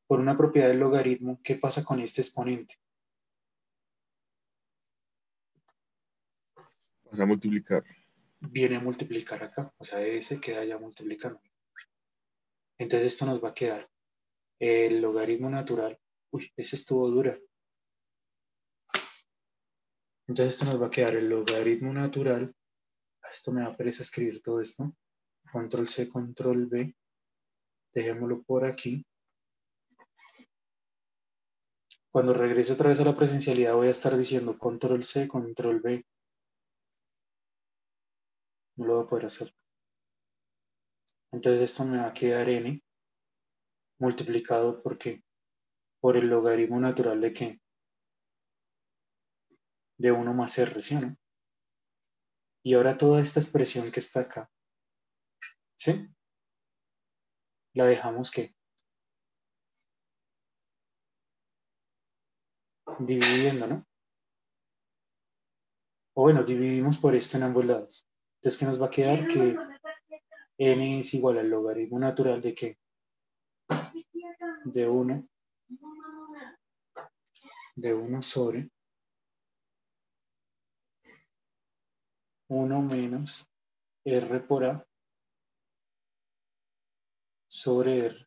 Por una propiedad del logaritmo, ¿qué pasa con este exponente? Vas a multiplicar. Viene a multiplicar acá. O sea, ese queda ya multiplicando. Entonces esto nos va a quedar el logaritmo natural. Uy, ese estuvo dura. Entonces esto nos va a quedar el logaritmo natural. Esto me da pereza escribir todo esto. Control C, control V. Dejémoslo por aquí. Cuando regrese otra vez a la presencialidad voy a estar diciendo control C, control V. No lo voy a poder hacer. Entonces esto me va a quedar n multiplicado por qué? Por el logaritmo natural de qué? De 1 más r, ¿sí o no? Y ahora toda esta expresión que está acá, ¿sí? La dejamos que dividiendo, ¿no? O bueno, dividimos por esto en ambos lados. Entonces, ¿qué nos va a quedar? Que n es igual al logaritmo natural de qué? De 1 de 1 sobre 1 menos r por a sobre r.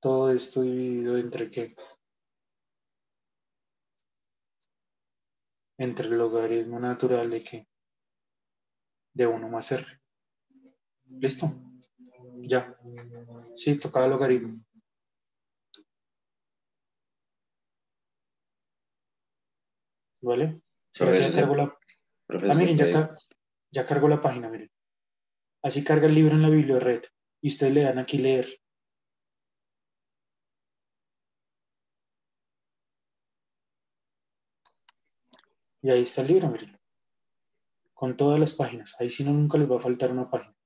Todo esto dividido entre qué? Entre el logaritmo natural de qué? De 1 más r. ¿Listo? Ya. Sí, tocaba logaritmo. ¿Vale? ¿Será que ya cargó la... Ah, miren, ya, ¿puede- ca- ya cargó la página, miren. Así carga el libro en la bibliored. Y ustedes le dan aquí leer. Y ahí está el libro, miren. Con todas las páginas. Ahí sí no nunca les va a faltar una página.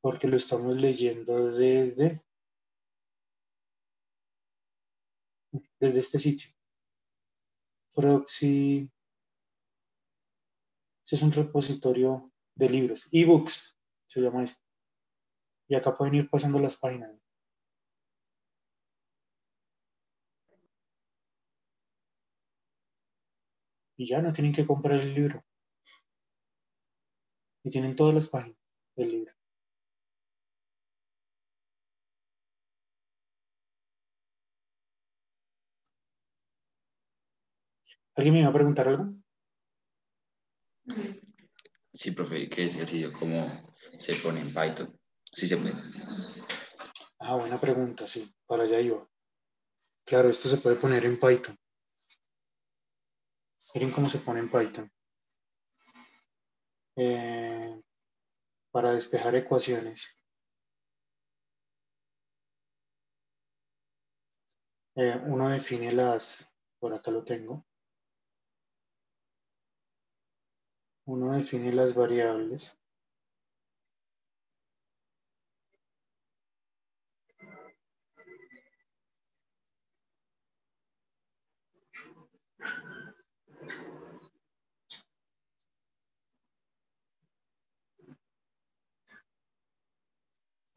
Porque lo estamos leyendo desde, desde este sitio. Proxy. Este es un repositorio de libros. Ebooks se llama esto. Y acá pueden ir pasando las páginas. Y ya no tienen que comprar el libro. Y tienen todas las páginas del libro. ¿Alguien me iba a preguntar algo? Sí, profe, ¿qué ejercicio? ¿Cómo se pone en Python? Sí se puede. Ah, buena pregunta, sí, para allá iba. Claro, esto se puede poner en Python. Miren cómo se pone en Python. Eh, para despejar ecuaciones. Eh, uno define las, por acá lo tengo. Uno define las variables.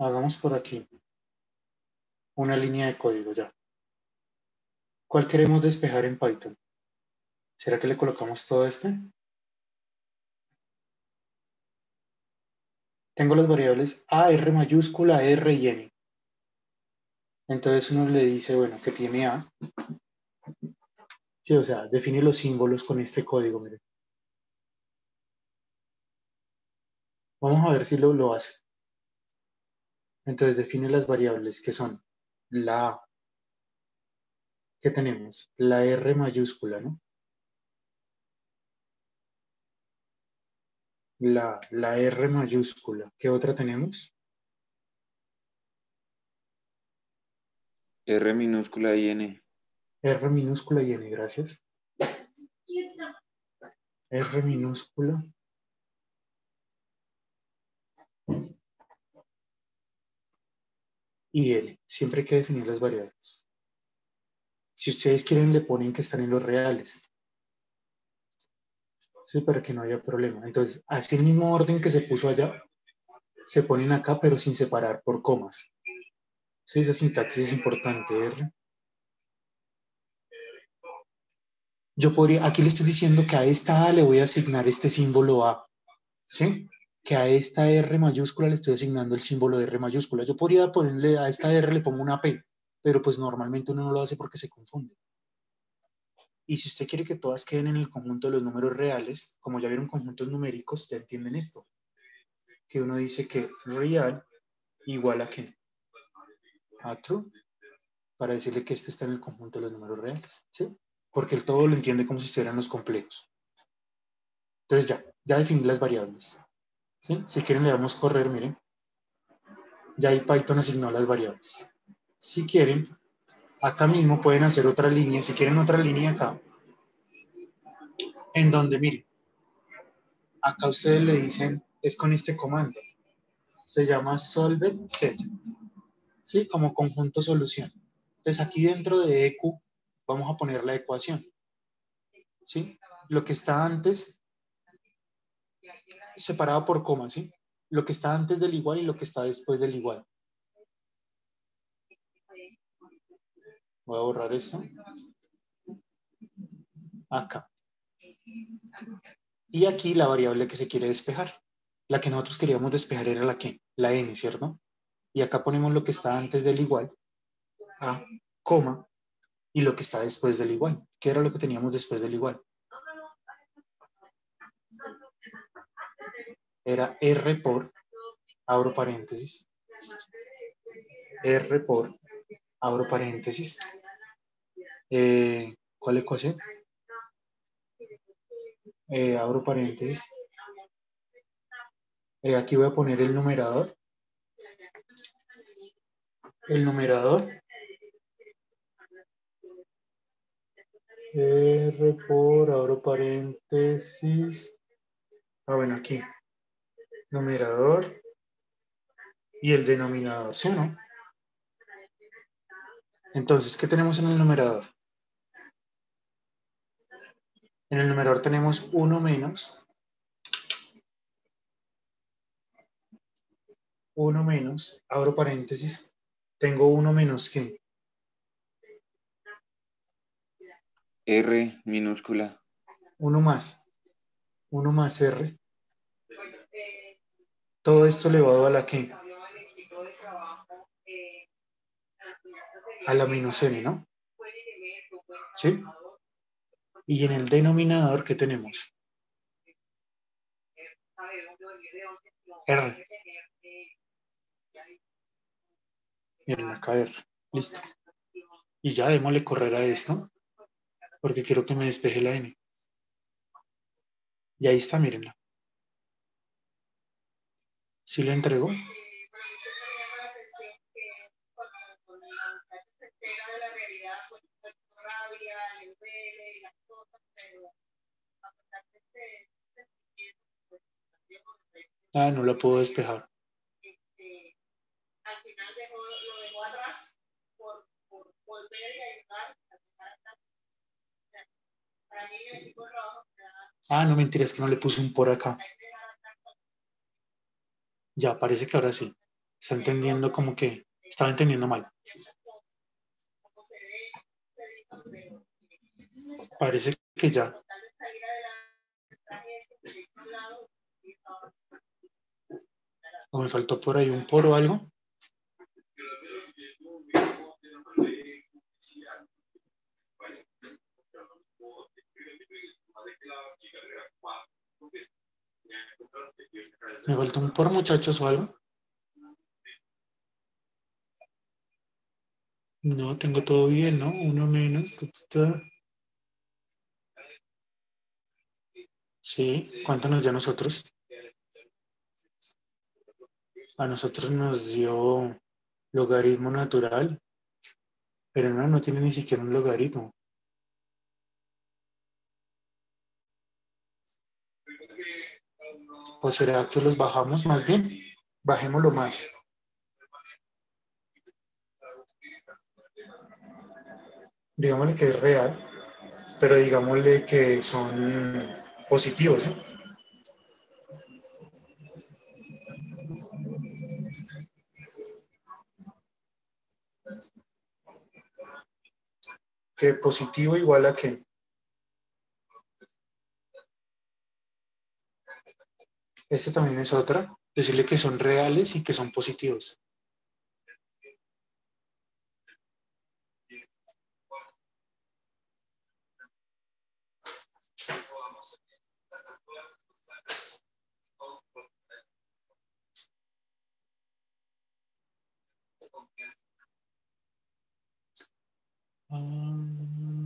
Hagamos por aquí una línea de código ya. ¿Cuál queremos despejar en Python? ¿Será que le colocamos todo este? Tengo las variables A, R mayúscula, R y N. Entonces uno le dice, bueno, que tiene A. Sí, o sea, define los símbolos con este código, miren. Vamos a ver si lo, lo hace. Entonces define las variables que son la A. ¿Qué tenemos? La R mayúscula, ¿no? La, la R mayúscula. ¿Qué otra tenemos? R minúscula y N. R minúscula y N, gracias. R minúscula. Y N. Siempre hay que definir las variables. Si ustedes quieren, le ponen que están en los reales. Sí, para que no haya problema. Entonces, así el mismo orden que se puso allá, se ponen acá, pero sin separar por comas. Sí, esa sintaxis es importante, R. Yo podría, aquí le estoy diciendo que a esta A le voy a asignar este símbolo A, ¿sí? Que a esta R mayúscula le estoy asignando el símbolo de R mayúscula. Yo podría ponerle a esta R le pongo una P, pero pues normalmente uno no lo hace porque se confunde. Y si usted quiere que todas queden en el conjunto de los números reales, como ya vieron conjuntos numéricos, ya entienden esto. Que uno dice que real igual a qué? A true. Para decirle que esto está en el conjunto de los números reales. ¿Sí? Porque el todo lo entiende como si estuvieran los complejos. Entonces ya, ya definí las variables. ¿Sí? Si quieren le damos correr, miren. Ya ahí Python asignó las variables. Si quieren, acá mismo pueden hacer otra línea, si quieren otra línea acá, en donde, miren, acá ustedes le dicen, es con este comando, se llama solve set, ¿sí? Como conjunto solución. Entonces aquí dentro de EQ vamos a poner la ecuación, ¿sí? Lo que está antes, separado por coma, ¿sí? Lo que está antes del igual y lo que está después del igual. Voy a borrar esto. Acá. Y aquí la variable que se quiere despejar. La que nosotros queríamos despejar era la que, la n, ¿cierto? Y acá ponemos lo que está antes del igual, a, coma, y lo que está después del igual. ¿Qué era lo que teníamos después del igual? Era r por, abro paréntesis, r por, abro paréntesis. Eh, ¿Cuál ecuación? Eh, abro paréntesis. Eh, aquí voy a poner el numerador. El numerador. R por, abro paréntesis. Ah, bueno, aquí. Numerador. Y el denominador, ¿sí o no? Entonces, ¿qué tenemos en el numerador? En el numerador tenemos 1 menos 1 menos, abro paréntesis, tengo 1 menos ¿qué? R minúscula. 1 más, 1 más R. Todo esto elevado a la que? A la menos N, ¿no? ¿Sí? Y en el denominador, ¿qué tenemos? R. Miren acá R. Listo. Y ya démosle correr a esto. Porque quiero que me despeje la N. Y ahí está, mírenla. ¿Sí le entregó? Ah, no la puedo despejar. al final dejó, lo dejó atrás por, por volver y ayudar Para mí el equipo Ah, no mentiras que no le puse un por acá. Ya, parece que ahora sí. Está entendiendo como que estaba entendiendo mal. Parece que ya. ¿O me faltó por ahí un por o algo? ¿Me falta un por muchachos o algo? No, tengo todo bien, ¿no? Uno menos. Sí, ¿cuánto nos dio a nosotros? A nosotros nos dio logaritmo natural, pero no, no tiene ni siquiera un logaritmo. ¿O será que los bajamos más bien? Bajémoslo más. Digámosle que es real, pero digámosle que son positivos. ¿eh? Que positivo igual a qué? Este también es otra. Decirle que son reales y que son positivos. Mm.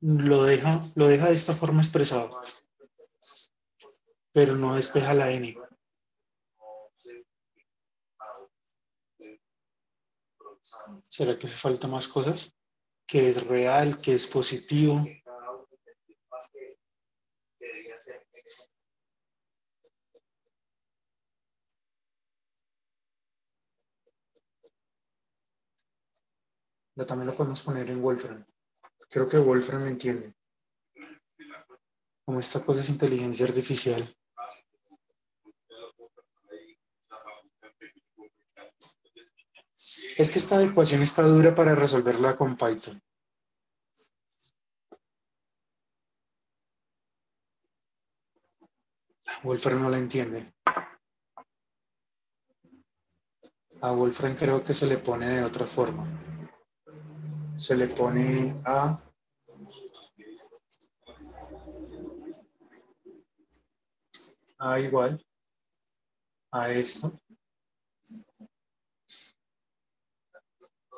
Lo deja, lo deja de esta forma expresado, pero no despeja la n. ¿Será que hace falta más cosas? Que es real, que es positivo. Pero también lo podemos poner en Wolfram. Creo que Wolfram me entiende. Como esta cosa es inteligencia artificial. Es que esta ecuación está dura para resolverla con Python. Wolfram no la entiende. A Wolfram creo que se le pone de otra forma. Se le pone a A igual a esto.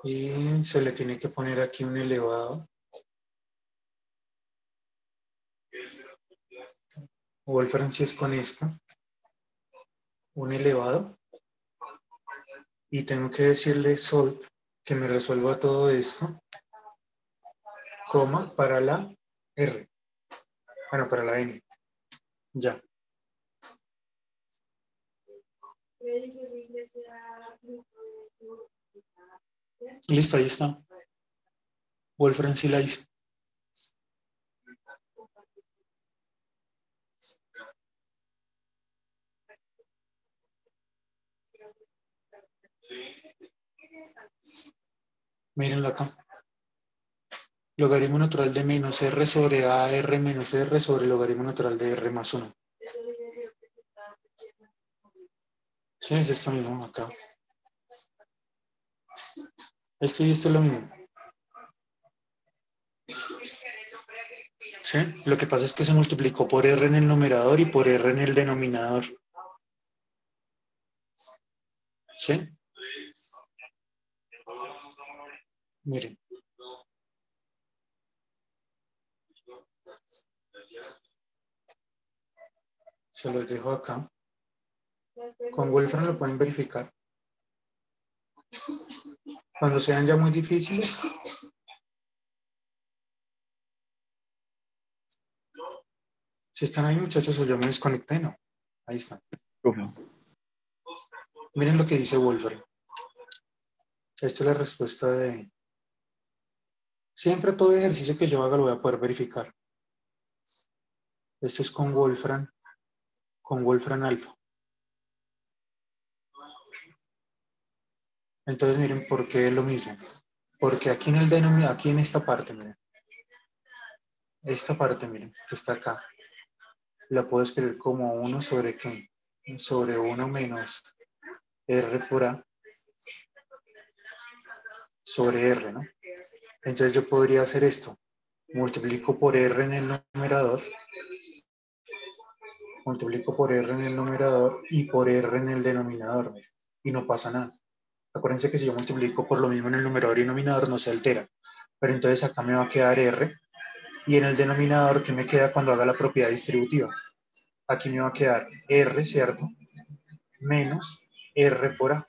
Y se le tiene que poner aquí un elevado. Wolfram si es con esta. Un elevado. Y tengo que decirle sol que me resuelva todo esto. Coma para la R. Bueno, para la N. Ya. Listo, ahí está. Wolfram sí la hizo. Mírenlo acá. Logaritmo natural de menos R sobre AR menos R sobre logaritmo natural de R más 1. Sí, es esto mismo acá. Esto y esto es lo mismo. Sí, lo que pasa es que se multiplicó por R en el numerador y por R en el denominador. ¿Sí? Miren. Se los dejo acá. Con Wolfram lo pueden verificar. Cuando sean ya muy difíciles. Si están ahí muchachos o yo me desconecté, no. Ahí están. Miren lo que dice Wolfram. Esta es la respuesta de... Siempre todo ejercicio que yo haga lo voy a poder verificar. Esto es con Wolfram, con Wolfram alfa. Entonces miren por qué es lo mismo. Porque aquí en el denominador, aquí en esta parte, miren. Esta parte, miren, que está acá. La puedo escribir como 1 sobre qué? Sobre 1 menos R por A sobre R, ¿no? Entonces yo podría hacer esto. multiplico por R en el numerador, multiplico por R en el numerador y por R en el denominador, y no pasa nada. Acuérdense que si yo multiplico por lo mismo en el numerador y denominador no se altera, pero entonces acá me va a quedar R, y en el denominador, ¿qué me queda cuando haga la propiedad distributiva? Aquí me va a quedar R, ¿cierto? Menos R por A.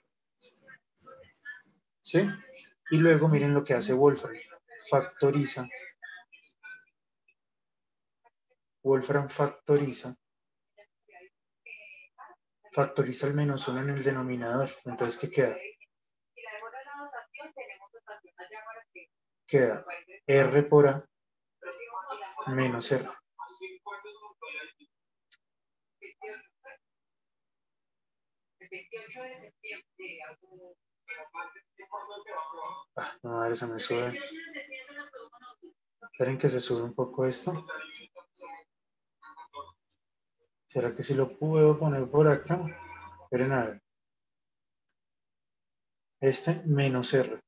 ¿Sí? Y luego miren lo que hace Wolfram. Factoriza. Wolfram factoriza. Factoriza el menos uno en el denominador. Entonces, ¿qué queda? Queda R por A menos R. Ah, no, a ver, se me sube. Esperen que se sube un poco esto. ¿Será que si lo puedo poner por acá? Esperen a ver. Este menos R.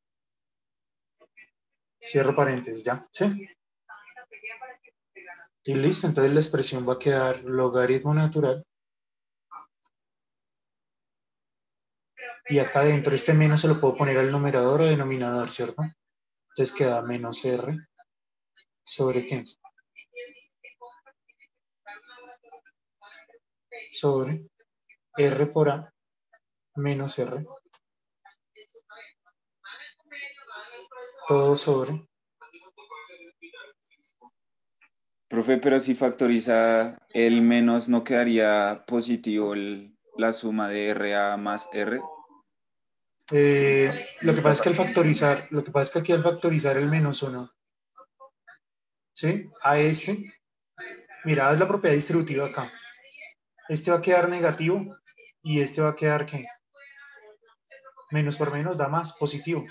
Cierro paréntesis, ¿ya? ¿Sí? Y listo, entonces la expresión va a quedar logaritmo natural. Y acá adentro este menos se lo puedo poner al numerador o denominador, ¿cierto? Entonces queda menos R sobre qué? Sobre R por A menos R. Todo sobre Profe, pero si factoriza el menos, ¿no quedaría positivo el- la suma de RA más R? Eh, lo que pasa es que al factorizar, lo que pasa es que aquí al factorizar el menos uno, ¿sí? A este, mira, es la propiedad distributiva acá. Este va a quedar negativo y este va a quedar, ¿qué? Menos por menos da más, positivo,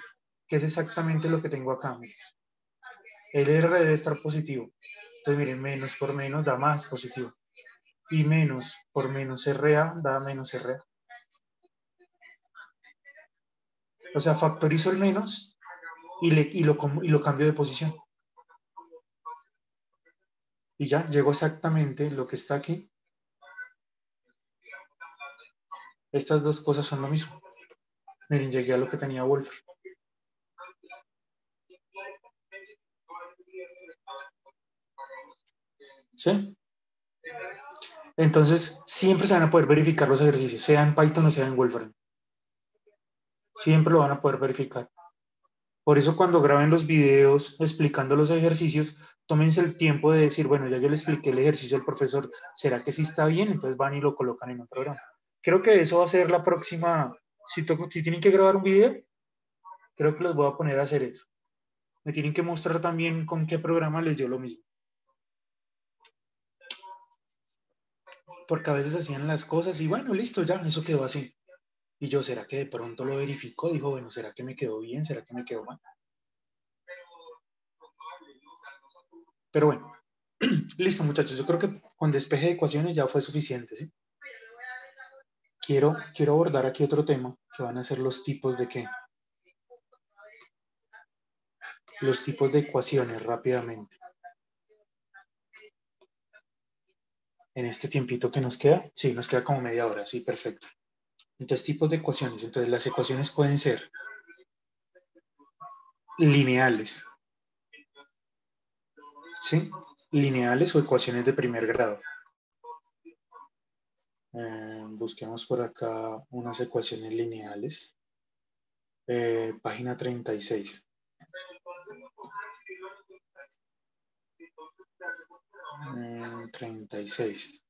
que es exactamente lo que tengo acá. El R debe estar positivo. Entonces, miren, menos por menos da más positivo. Y menos por menos RA da menos RA. O sea, factorizo el menos y, le, y, lo, y lo cambio de posición. Y ya, llegó exactamente lo que está aquí. Estas dos cosas son lo mismo. Miren, llegué a lo que tenía Wolf. ¿Sí? Entonces, siempre se van a poder verificar los ejercicios, sea en Python o sea en Wolfram. Siempre lo van a poder verificar. Por eso cuando graben los videos explicando los ejercicios, tómense el tiempo de decir, bueno, ya yo le expliqué el ejercicio al profesor, ¿será que sí está bien? Entonces van y lo colocan en un programa. Creo que eso va a ser la próxima, si, si tienen que grabar un video, creo que los voy a poner a hacer eso. Me tienen que mostrar también con qué programa les dio lo mismo. Porque a veces hacían las cosas y bueno, listo, ya, eso quedó así. Y yo, ¿será que de pronto lo verificó? Dijo, bueno, ¿será que me quedó bien? ¿Será que me quedó mal? Pero bueno, listo muchachos, yo creo que con despeje de ecuaciones ya fue suficiente, ¿sí? Quiero, quiero abordar aquí otro tema, que van a ser los tipos de qué. Los tipos de ecuaciones rápidamente. En este tiempito que nos queda, sí, nos queda como media hora, sí, perfecto. Entonces, tipos de ecuaciones. Entonces, las ecuaciones pueden ser lineales. ¿Sí? Lineales o ecuaciones de primer grado. Eh, busquemos por acá unas ecuaciones lineales. Eh, página 36. Mm, 36.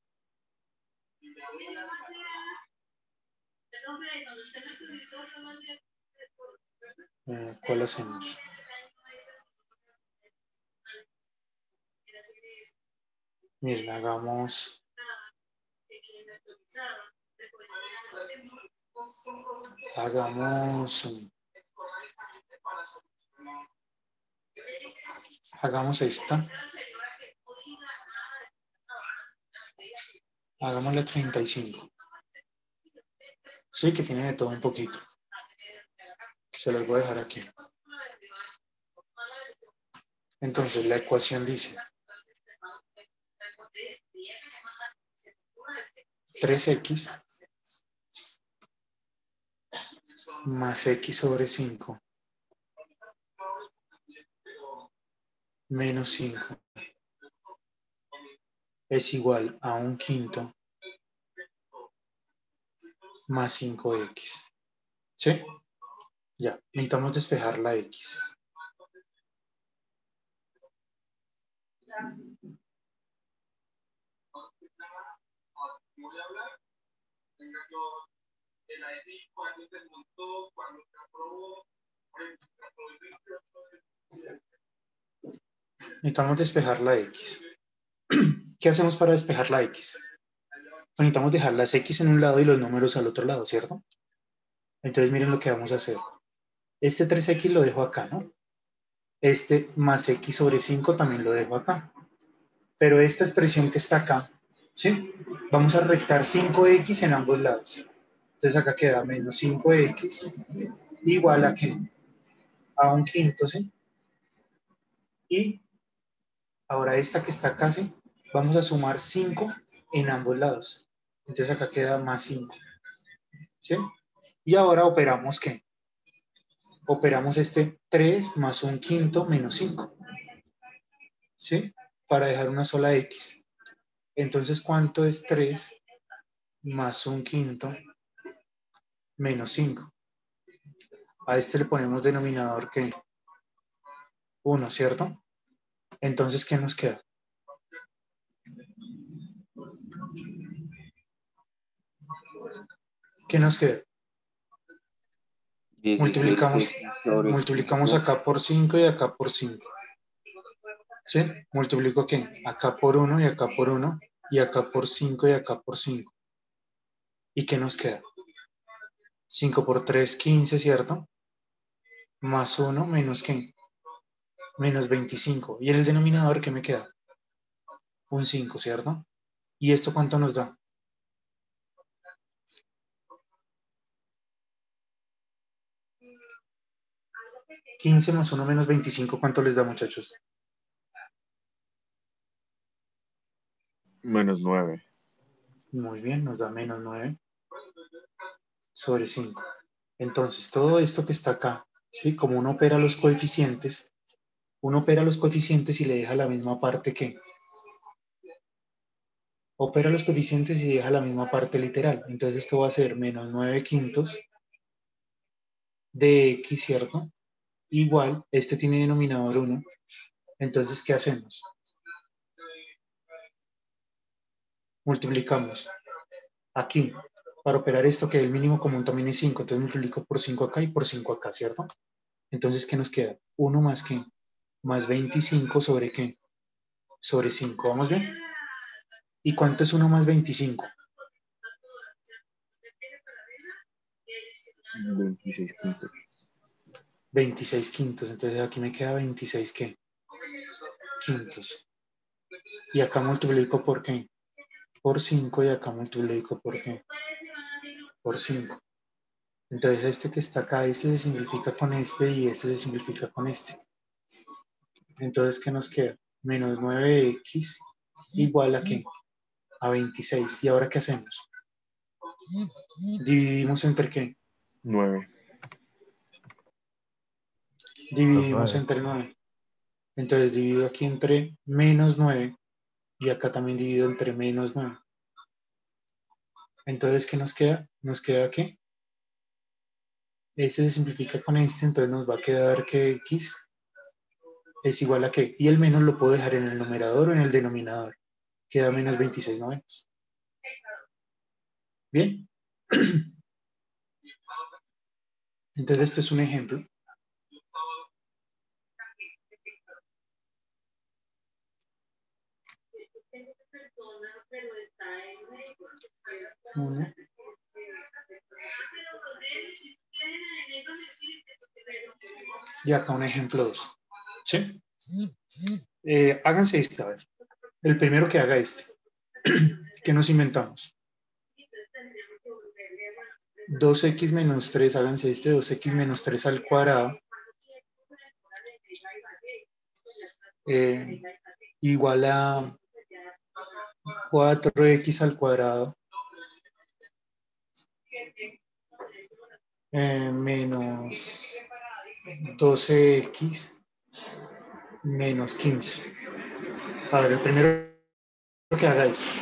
Eh, ¿Cuál hacemos? Miren, hagamos. Hagamos. Hagamos esta. Hagámosle 35. Sí, que tiene de todo un poquito. Se los voy a dejar aquí. Entonces la ecuación dice 3x más x sobre 5 menos 5 es igual a un quinto más 5x. ¿Sí? Ya, necesitamos despejar la x. Necesitamos despejar la x. ¿Qué hacemos para despejar la x? Necesitamos dejar las x en un lado y los números al otro lado, ¿cierto? Entonces miren lo que vamos a hacer. Este 3x lo dejo acá, ¿no? Este más x sobre 5 también lo dejo acá. Pero esta expresión que está acá, ¿sí? Vamos a restar 5x en ambos lados. Entonces acá queda menos 5x igual a qué? A un quinto, ¿sí? Y ahora esta que está acá, ¿sí? Vamos a sumar 5 en ambos lados. Entonces acá queda más 5. ¿Sí? Y ahora operamos ¿qué? Operamos este 3 más un quinto menos 5. ¿Sí? Para dejar una sola x. Entonces, ¿cuánto es 3 más un quinto menos 5? A este le ponemos denominador que 1, ¿cierto? Entonces, ¿qué nos queda? ¿Qué nos queda? 17 Multiplicamos, multiplicamos 5. acá por 5 y acá por 5. ¿Sí? Multiplico aquí, acá por 1 y acá por 1 y acá por 5 y acá por 5. ¿Y qué nos queda? 5 por 3, 15, ¿cierto? Más 1 menos ¿qué? Menos 25. ¿Y en el denominador qué me queda? Un 5, ¿cierto? ¿Y esto cuánto nos da? ¿15 más 1 menos 25 cuánto les da, muchachos? Menos 9. Muy bien, nos da menos 9 sobre 5. Entonces, todo esto que está acá, ¿sí? Como uno opera los coeficientes, uno opera los coeficientes y le deja la misma parte que... Opera los coeficientes y deja la misma parte literal. Entonces, esto va a ser menos 9 quintos de x, ¿cierto? Igual, este tiene denominador 1. Entonces, ¿qué hacemos? multiplicamos aquí para operar esto que el mínimo común también es 5, entonces multiplico por 5 acá y por 5 acá, ¿cierto? Entonces, ¿qué nos queda? 1 más qué? Más 25 sobre qué? Sobre 5, ¿vamos bien? ¿Y cuánto es 1 más 25? 26 quintos. 26 quintos, entonces aquí me queda 26 qué? Quintos. Y acá multiplico por qué? Por 5 y acá multiplico por qué? Por 5. Entonces este que está acá, este se simplifica con este y este se simplifica con este. Entonces, ¿qué nos queda? Menos 9x igual a qué? A 26. ¿Y ahora qué hacemos? Dividimos entre qué? 9. Dividimos entre 9. Entonces divido aquí entre menos 9 y acá también divido entre menos 9. Entonces, ¿qué nos queda? Nos queda que este se simplifica con este, entonces nos va a quedar que x es igual a qué. Y el menos lo puedo dejar en el numerador o en el denominador. Queda menos 26 novenos. Bien. Entonces, este es un ejemplo. Uno. Y acá un ejemplo 2. ¿Sí? Eh, háganse este, a ver. El primero que haga este. ¿Qué nos inventamos? 2x menos 3, háganse este, 2x menos 3 al cuadrado. eh, igual a 4x al cuadrado eh, menos 12x menos 15. A ver, el primero que hagáis.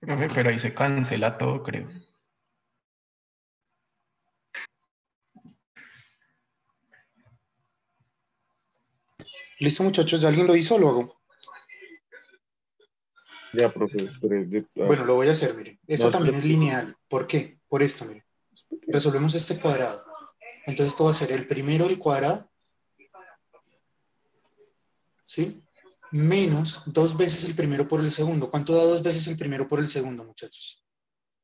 Profe, pero ahí se cancela todo, creo. ¿Listo, muchachos? ¿Ya alguien lo hizo o lo hago? Ya, profe, espere, de- ah, Bueno, lo voy a hacer, mire. Esta No, también es lineal. ¿Por qué? Por esto, mire. Resolvemos este cuadrado. Entonces esto va a ser el primero al cuadrado. ¿Sí? Menos dos veces el primero por el segundo. ¿Cuánto da dos veces el primero por el segundo, muchachos?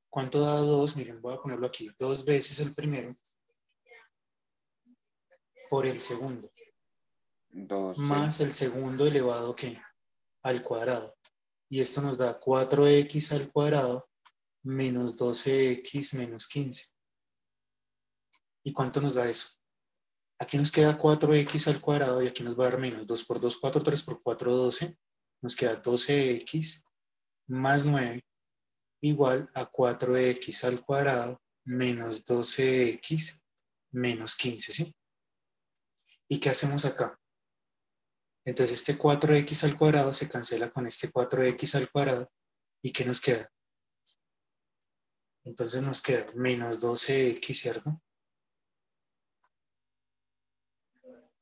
¿Cuánto da dos? Miren, voy a ponerlo aquí. Dos veces el primero por el segundo. 12. más el segundo elevado ¿qué? al cuadrado. Y esto nos da 4x al cuadrado menos 12x menos 15. ¿Y cuánto nos da eso? Aquí nos queda 4x al cuadrado y aquí nos va a dar menos 2 por 2, 4, 3 por 4, 12. Nos queda 12x más 9 igual a 4x al cuadrado menos 12x menos 15, ¿sí? ¿Y qué hacemos acá? Entonces este 4x al cuadrado se cancela con este 4x al cuadrado. ¿Y qué nos queda? Entonces nos queda menos 12x, ¿cierto?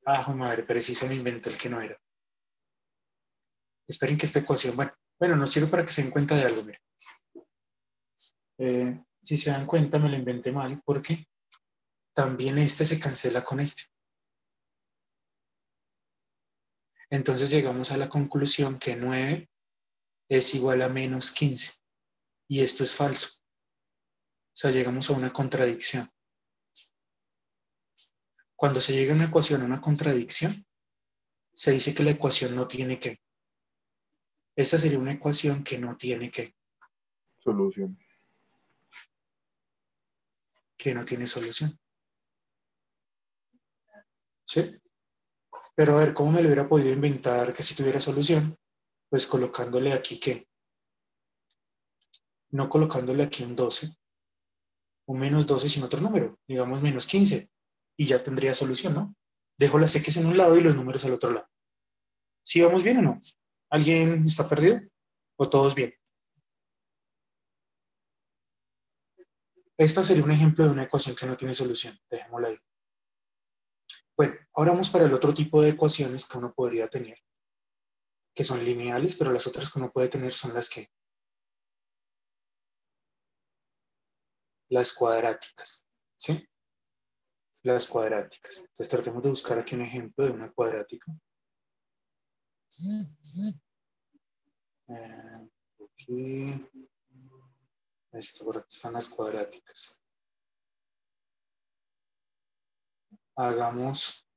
Ah, madre, preciso me inventé el que no era. Esperen que esta ecuación, bueno, bueno, nos sirve para que se den cuenta de algo, miren. Eh, si se dan cuenta, me lo inventé mal, porque también este se cancela con este. Entonces llegamos a la conclusión que 9 es igual a menos 15. Y esto es falso. O sea, llegamos a una contradicción. Cuando se llega a una ecuación a una contradicción, se dice que la ecuación no tiene que. Esta sería una ecuación que no tiene que, solución. que no tiene solución. ¿Sí? Pero a ver, ¿cómo me lo hubiera podido inventar que si tuviera solución? Pues colocándole aquí que. No colocándole aquí un 12, un menos 12 sin otro número, digamos menos 15, y ya tendría solución, ¿no? Dejo las X en un lado y los números al otro lado. ¿Sí vamos bien o no? ¿Alguien está perdido? ¿O todos bien? Esta sería un ejemplo de una ecuación que no tiene solución. Dejémosla ahí. Bueno, ahora vamos para el otro tipo de ecuaciones que uno podría tener, que son lineales, pero las otras que uno puede tener son las que las cuadráticas, ¿sí? Las cuadráticas. Entonces tratemos de buscar aquí un ejemplo de una cuadrática. Eh, aquí. Esto, por aquí están las cuadráticas. Hagamos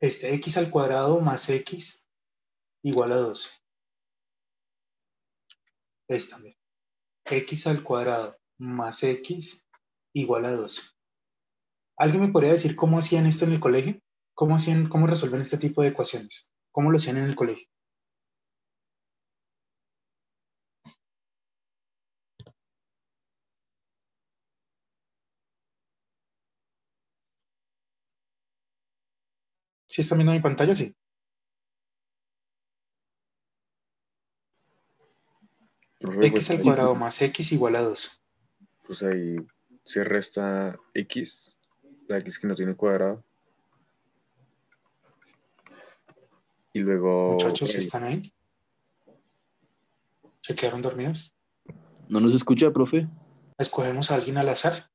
este x al cuadrado más x igual a 12. Esta, mira. X al cuadrado más x igual a 12. ¿Alguien me podría decir cómo hacían esto en el colegio? ¿Cómo, hacían, cómo resuelven este tipo de ecuaciones? ¿Cómo lo hacían en el colegio? ¿Sí están viendo mi pantalla? Sí. X pues al ahí- cuadrado más x igual a 2. Pues ahí se resta x, la x que no tiene cuadrado. Y luego... Muchachos, ahí, ¿están ahí? ¿Se quedaron dormidos? ¿No nos escucha, profe? Escogemos a alguien al azar.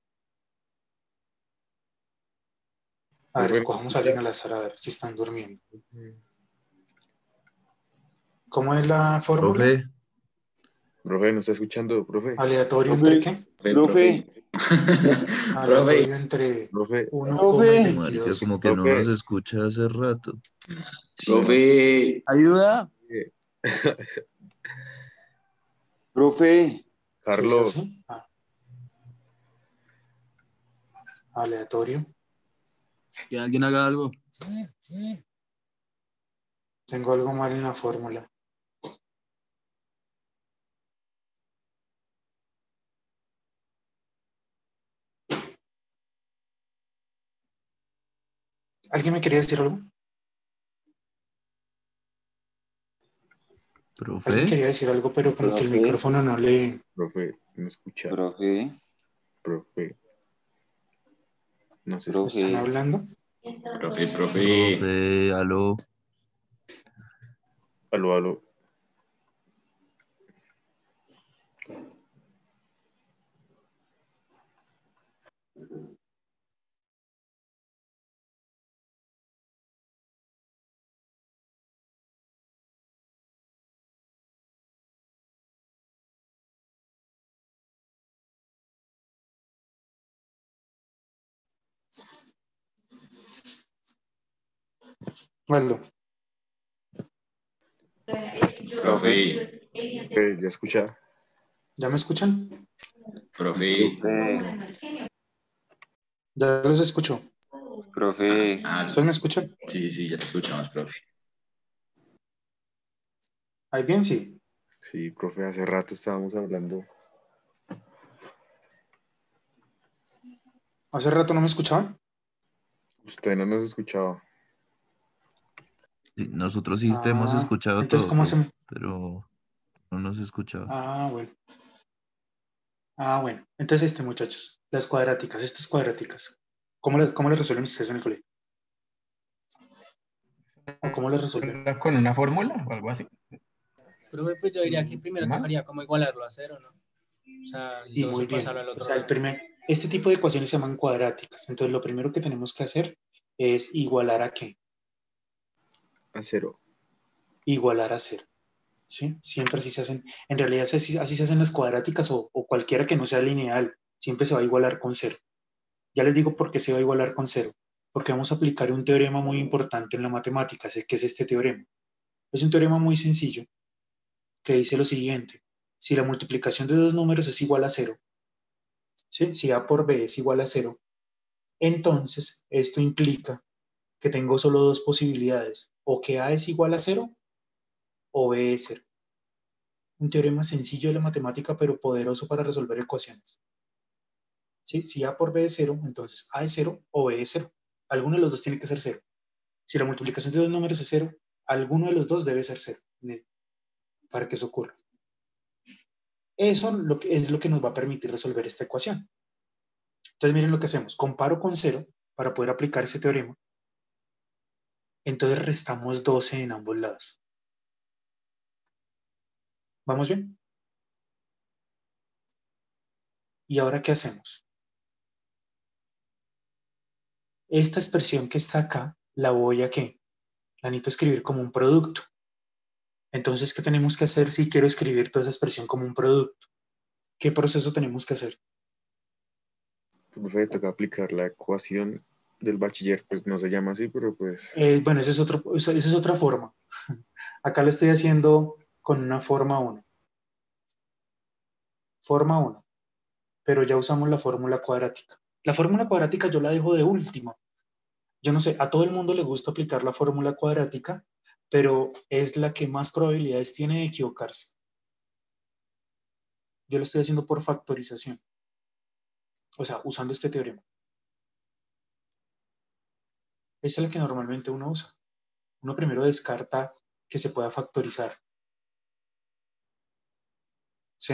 A ver, Profe. escojamos a alguien al azar a ver si están durmiendo. ¿Cómo es la fórmula? Profe, Profe, ¿no está escuchando, profe? ¿Aleatorio Profe. entre qué? Profe, Aleatorio entre Profe, 1, Profe. marica, como que no Profe. nos escucha hace rato. Profe, ¡Ayuda! profe, Carlos, Ah. Aleatorio. Que alguien haga algo. Tengo algo mal en la fórmula. ¿Alguien me quería decir algo? Alguien Profe, quería decir algo, pero como que el micrófono no le... profe, ¿me escucha? profe, Profe. No se Profe. ¿Están hablando? profe, profe. profe, aló. Aló, aló. Aló. Profe, Eh, ¿Ya escucha? ¿Ya me escuchan? profe. profe, Ya los escucho. profe, Ah, ¿Ustedes me escuchan? sí, sí, ya te escuchamos, profe. ¿Ahí bien? Sí. Sí, profe, hace rato estábamos hablando. ¿Hace rato no me escuchaban? Usted no nos escuchaba. Sí, Nosotros sí te hemos Ah, escuchado entonces, todo, ¿cómo hacemos? pero no nos escuchaba. Ah, bueno. Ah, bueno. Entonces, este, muchachos, las cuadráticas, estas cuadráticas, ¿cómo las, cómo las resuelven ustedes en el colegio? ¿O cómo las resuelven? ¿Con una fórmula o algo así? Profe, pues yo diría que primero Ajá. tocaría como igualarlo a cero, ¿no? O sea, Sí, muy bien. O sea, el primer, este tipo de ecuaciones se llaman cuadráticas. Entonces, lo primero que tenemos que hacer es igualar a qué? A cero. Igualar a cero. ¿Sí? Siempre así se hacen. En realidad, así, así se hacen las cuadráticas o, o cualquiera que no sea lineal. Siempre se va a igualar con cero. Ya les digo por qué se va a igualar con cero. Porque vamos a aplicar un teorema muy importante en la matemática, que es este teorema. Es un teorema muy sencillo que dice lo siguiente. Si la multiplicación de dos números es igual a cero, ¿sí? si A por B es igual a cero, entonces esto implica que tengo solo dos posibilidades, o que A es igual a cero o B es cero. Un teorema sencillo de la matemática, pero poderoso para resolver ecuaciones. ¿sí? Si A por B es 0, entonces A es 0 o B es 0. Alguno de los dos tiene que ser 0. Si la multiplicación de dos números es 0, alguno de los dos debe ser 0 para que eso ocurra. Eso es lo que nos va a permitir resolver esta ecuación. Entonces miren lo que hacemos. Comparo con 0 para poder aplicar ese teorema. Entonces restamos 12 en ambos lados. ¿Vamos bien? ¿Y ahora qué hacemos? Esta expresión que está acá, la voy a qué? La necesito escribir como un producto. Entonces, ¿qué tenemos que hacer si quiero escribir toda esa expresión como un producto? ¿Qué proceso tenemos que hacer? Profe, toca aplicar la ecuación del bachiller, pues no se llama así, pero pues... Eh, bueno, esa es, otro, esa es otra forma. Acá lo estoy haciendo con una forma 1. Forma 1. Pero ya usamos la fórmula cuadrática. La fórmula cuadrática yo la dejo de última. Yo no sé, a todo el mundo le gusta aplicar la fórmula cuadrática, pero es la que más probabilidades tiene de equivocarse. Yo lo estoy haciendo por factorización. O sea, usando este teorema. Es la que normalmente uno usa. Uno primero descarta que se pueda factorizar. ¿Sí?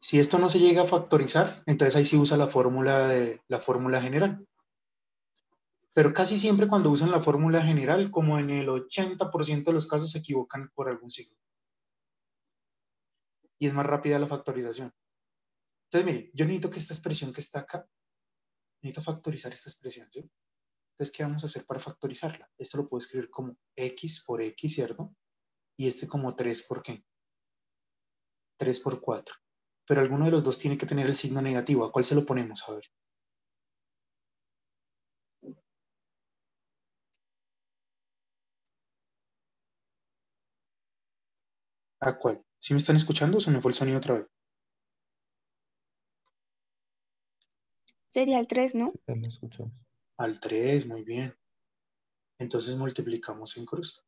Si esto no se llega a factorizar, entonces ahí sí usa la fórmula, de, la fórmula general. Pero casi siempre cuando usan la fórmula general, como en el 80% de los casos, se equivocan por algún signo. Y es más rápida la factorización. Entonces, miren, yo necesito que esta expresión que está acá, necesito factorizar esta expresión, ¿sí? Entonces, ¿qué vamos a hacer para factorizarla? Esto lo puedo escribir como x por x, ¿cierto? Y este como 3 por qué? 3 por 4. Pero alguno de los dos tiene que tener el signo negativo. ¿A cuál se lo ponemos? A ver. ¿A cuál? ¿Sí me están escuchando o se me fue el sonido otra vez? Sería el 3, ¿no? Ya lo escuchamos. Al 3, muy bien. Entonces multiplicamos en cruz.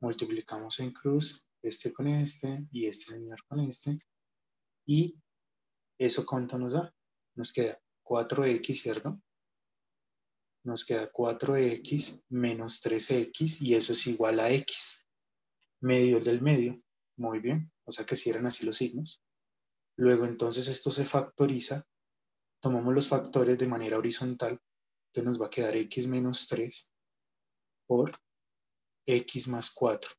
Multiplicamos en cruz este con este y este señor con este. Y eso cuánto nos da? Nos queda 4x, ¿cierto? Nos queda 4x menos 3x y eso es igual a x. Medio del medio. Muy bien. O sea que si eran así los signos. Luego entonces esto se factoriza. Tomamos los factores de manera horizontal. Entonces nos va a quedar x menos 3 por x más 4.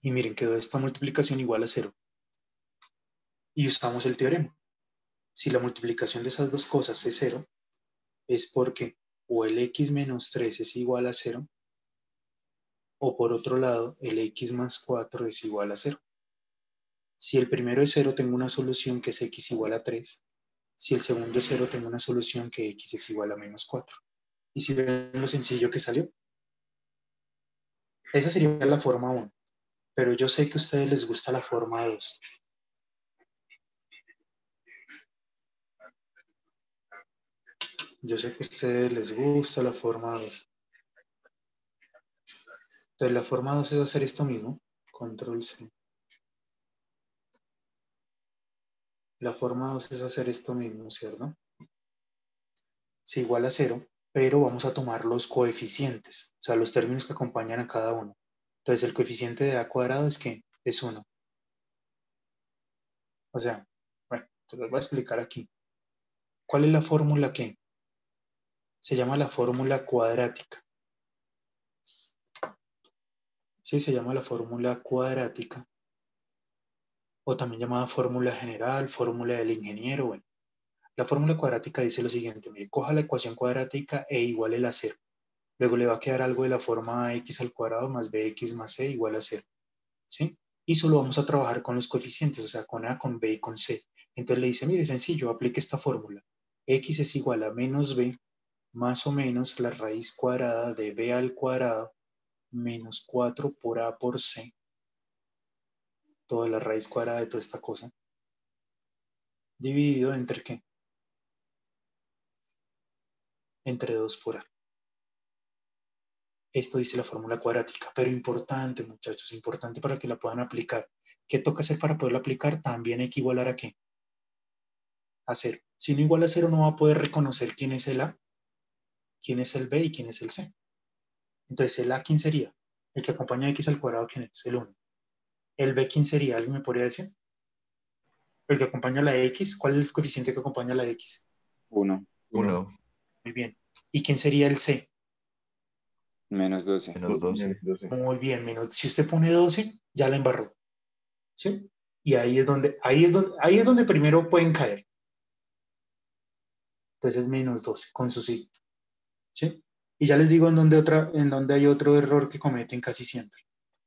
Y miren, quedó esta multiplicación igual a 0. Y usamos el teorema. Si la multiplicación de esas dos cosas es 0, es porque o el x menos 3 es igual a 0, o por otro lado, el x más 4 es igual a 0. Si el primero es 0, tengo una solución que es x igual a 3. Si el segundo es 0, tengo una solución que x es igual a menos 4. ¿Y si ven lo sencillo que salió? Esa sería la forma 1. Pero yo sé que a ustedes les gusta la forma 2. Yo sé que a ustedes les gusta la forma 2. Entonces la forma 2 es hacer esto mismo. Control C. La forma 2 es hacer esto mismo, ¿cierto? Es igual a 0, pero vamos a tomar los coeficientes, o sea, los términos que acompañan a cada uno. Entonces el coeficiente de a cuadrado es que es 1. O sea, bueno, te lo voy a explicar aquí. ¿Cuál es la fórmula que? Se llama la fórmula cuadrática. Sí, se llama la fórmula cuadrática. O también llamada fórmula general, fórmula del ingeniero. Bueno, la fórmula cuadrática dice lo siguiente. Mire, coja la ecuación cuadrática e igual a 0. Luego le va a quedar algo de la forma x al cuadrado más bx más c igual a 0. ¿Sí? Y solo vamos a trabajar con los coeficientes, o sea, con a, con b y con c. Entonces le dice, mire, sencillo, aplique esta fórmula. x es igual a menos b más o menos la raíz cuadrada de b al cuadrado menos 4 por a por c. Toda la raíz cuadrada de toda esta cosa. Dividido entre qué? Entre 2 por a. Esto dice la fórmula cuadrática, pero importante, muchachos, importante para que la puedan aplicar. ¿Qué toca hacer para poderla aplicar? También hay que igualar a qué? a 0. Si no igual a 0 no va a poder reconocer quién es el A, quién es el B y quién es el C. Entonces, el A, ¿quién sería? El que acompaña a X al cuadrado, ¿quién es? El 1. El B, ¿quién sería? ¿Alguien me podría decir? El que acompaña a la X, ¿cuál es el coeficiente que acompaña a la X? 1. 1 Muy bien. ¿Y quién sería el C? Menos 12. menos 12. Menos 12. Muy bien, menos. Si usted pone 12, ya la embarró. ¿Sí? Y ahí es donde, ahí es donde, ahí es donde primero pueden caer. Entonces menos 12 con su signo. ¿Sí? Y ya les digo en donde, otra, en donde hay otro error que cometen casi siempre.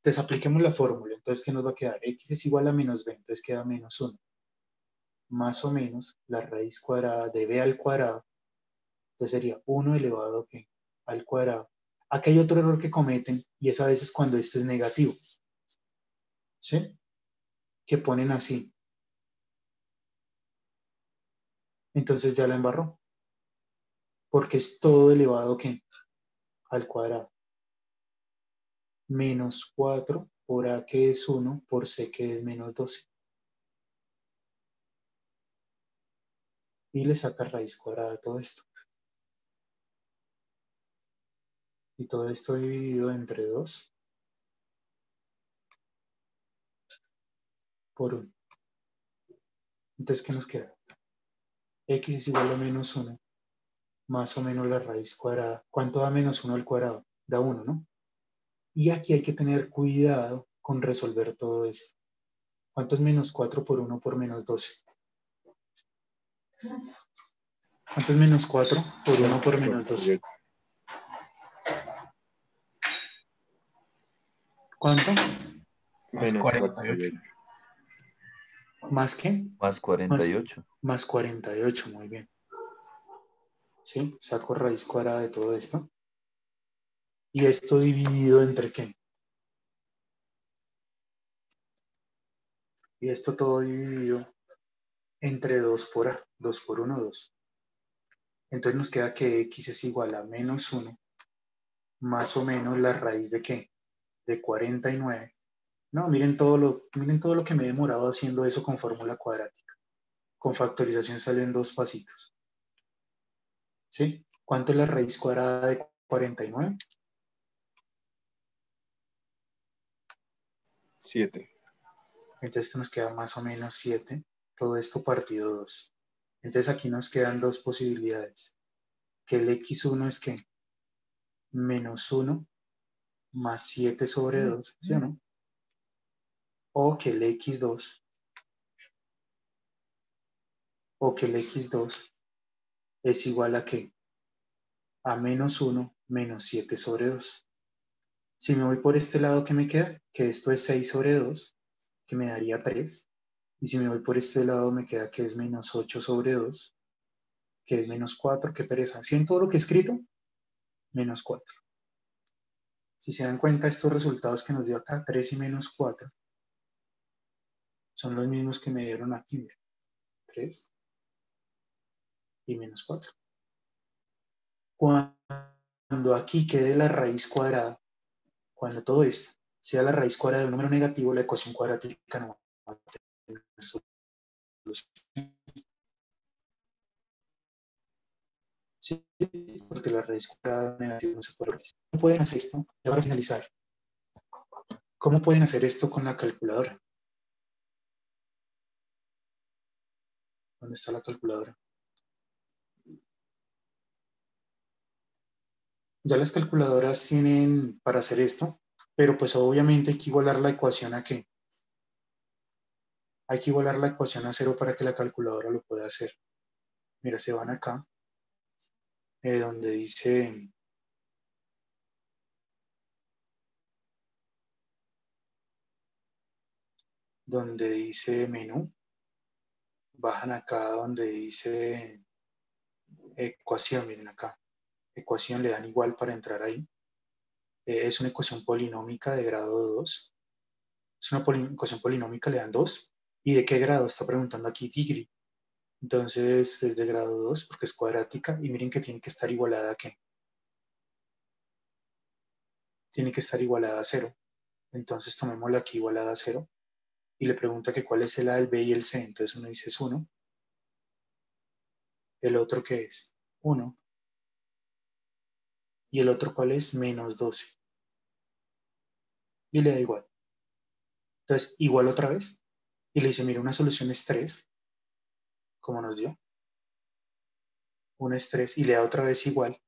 Entonces apliquemos la fórmula. Entonces, ¿qué nos va a quedar? X es igual a menos b, entonces queda menos 1. Más o menos la raíz cuadrada de b al cuadrado. Entonces sería 1 elevado ¿qué? al cuadrado. Aquí hay otro error que cometen y es a veces cuando este es negativo. ¿Sí? Que ponen así. Entonces ya la embarró. Porque es todo elevado ¿qué? al cuadrado. Menos 4 por A que es 1 por C que es menos 12. Y le saca raíz cuadrada a todo esto. Y todo esto dividido entre 2 por 1. Entonces, ¿qué nos queda? X es igual a menos 1 más o menos la raíz cuadrada. ¿Cuánto da menos 1 al cuadrado? Da 1, ¿no? Y aquí hay que tener cuidado con resolver todo esto. ¿Cuánto es menos 4 por 1 por menos 12? ¿Cuánto es menos 4 por 1 por menos 12? ¿Cuánto? Más Menos 48. ¿Más qué? Más 48. Más 48, muy bien. ¿Sí? Saco raíz cuadrada de todo esto. ¿Y esto dividido entre qué? Y esto todo dividido entre 2 por A. 2 por 1, 2. Entonces nos queda que X es igual a menos 1 más o menos la raíz de qué? De 49. No, miren todo lo, miren todo lo que me he demorado haciendo eso con fórmula cuadrática. Con factorización salen dos pasitos. ¿Sí? ¿Cuánto es la raíz cuadrada de 49? 7. Entonces esto nos queda más o menos 7. Todo esto partido 2. Entonces aquí nos quedan dos posibilidades. Que el x1 es que menos 1 más 7 sobre 2, ¿sí o no? O que el x2 o que el x2 es igual a qué? A menos 1 menos 7 sobre 2. Si me voy por este lado, ¿qué me queda? Que esto es 6 sobre 2, que me daría 3. Y si me voy por este lado, me queda que es menos 8 sobre 2, que es menos 4, qué pereza. ¿Sí en todo lo que he escrito? Menos 4. Si se dan cuenta, estos resultados que nos dio acá, 3 y menos 4, son los mismos que me dieron aquí, miren. 3 y menos 4. Cuando aquí quede la raíz cuadrada, cuando todo esto sea la raíz cuadrada de un número negativo, la ecuación cuadrática no va a tener solución. Sí, porque la raíz cuadrada negativa no se puede realizar. ¿Cómo pueden hacer esto? Ya para finalizar. ¿Cómo pueden hacer esto con la calculadora? ¿Dónde está la calculadora? Ya las calculadoras tienen para hacer esto, pero pues obviamente hay que igualar la ecuación a qué? Hay que igualar la ecuación a cero para que la calculadora lo pueda hacer. Mira, se van acá, eh, donde dice donde dice menú, bajan acá donde dice ecuación, miren acá, ecuación le dan igual para entrar ahí. Eh, es una ecuación polinómica de grado 2. Es una ecuación polinómica, le dan 2. ¿Y de qué grado? Está preguntando aquí Tigri. Entonces es de grado 2 porque es cuadrática y miren que tiene que estar igualada a qué? Tiene que estar igualada a 0. Entonces tomémosla aquí igualada a 0 y le pregunta que cuál es el A, el B y el C. Entonces uno dice es 1 el otro que es 1 y el otro cuál es menos 12. Y le da igual. Entonces, igual otra vez. Y le dice, mira, una solución es 3, como nos dio. Una es 3 y le da otra vez igual.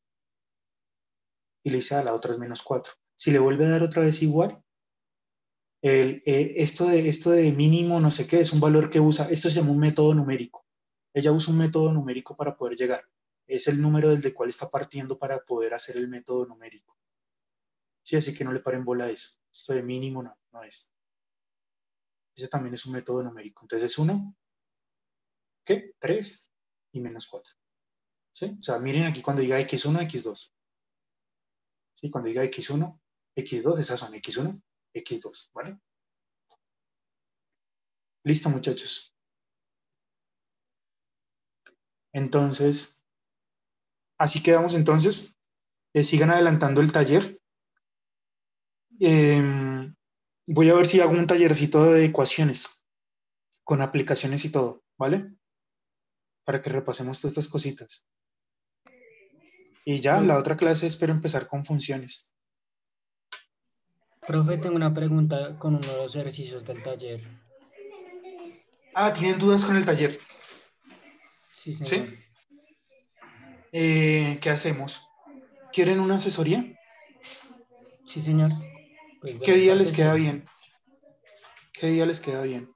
Y le dice, a la otra es menos 4. Si le vuelve a dar otra vez igual, el, eh, esto, de, esto de mínimo no sé qué es un valor que usa, esto se llama un método numérico. Ella usa un método numérico para poder llegar. Es el número del cual está partiendo para poder hacer el método numérico. Sí, así que no le paren bola a eso. Esto de mínimo no, no es. Ese también es un método numérico. Entonces es 1, ¿qué? 3 y menos 4. ¿Sí? O sea, miren aquí cuando diga x1, x2. ¿Sí? Cuando diga x1, x2, esas son x1, x2, ¿vale? Listo, muchachos. Entonces, así quedamos entonces. Eh, sigan adelantando el taller. Em, voy a ver si hago un tallercito de ecuaciones con aplicaciones y todo, ¿vale? Para que repasemos todas estas cositas. Y ya, la otra clase espero empezar con funciones. Profe, tengo una pregunta con uno de los ejercicios del taller. Ah, ¿tienen dudas con el taller? Sí, señor. ¿Sí? Eh, ¿Qué hacemos? ¿Quieren una asesoría? Sí, señor. Pues ¿Qué día les queda bien? ¿Qué día les queda bien?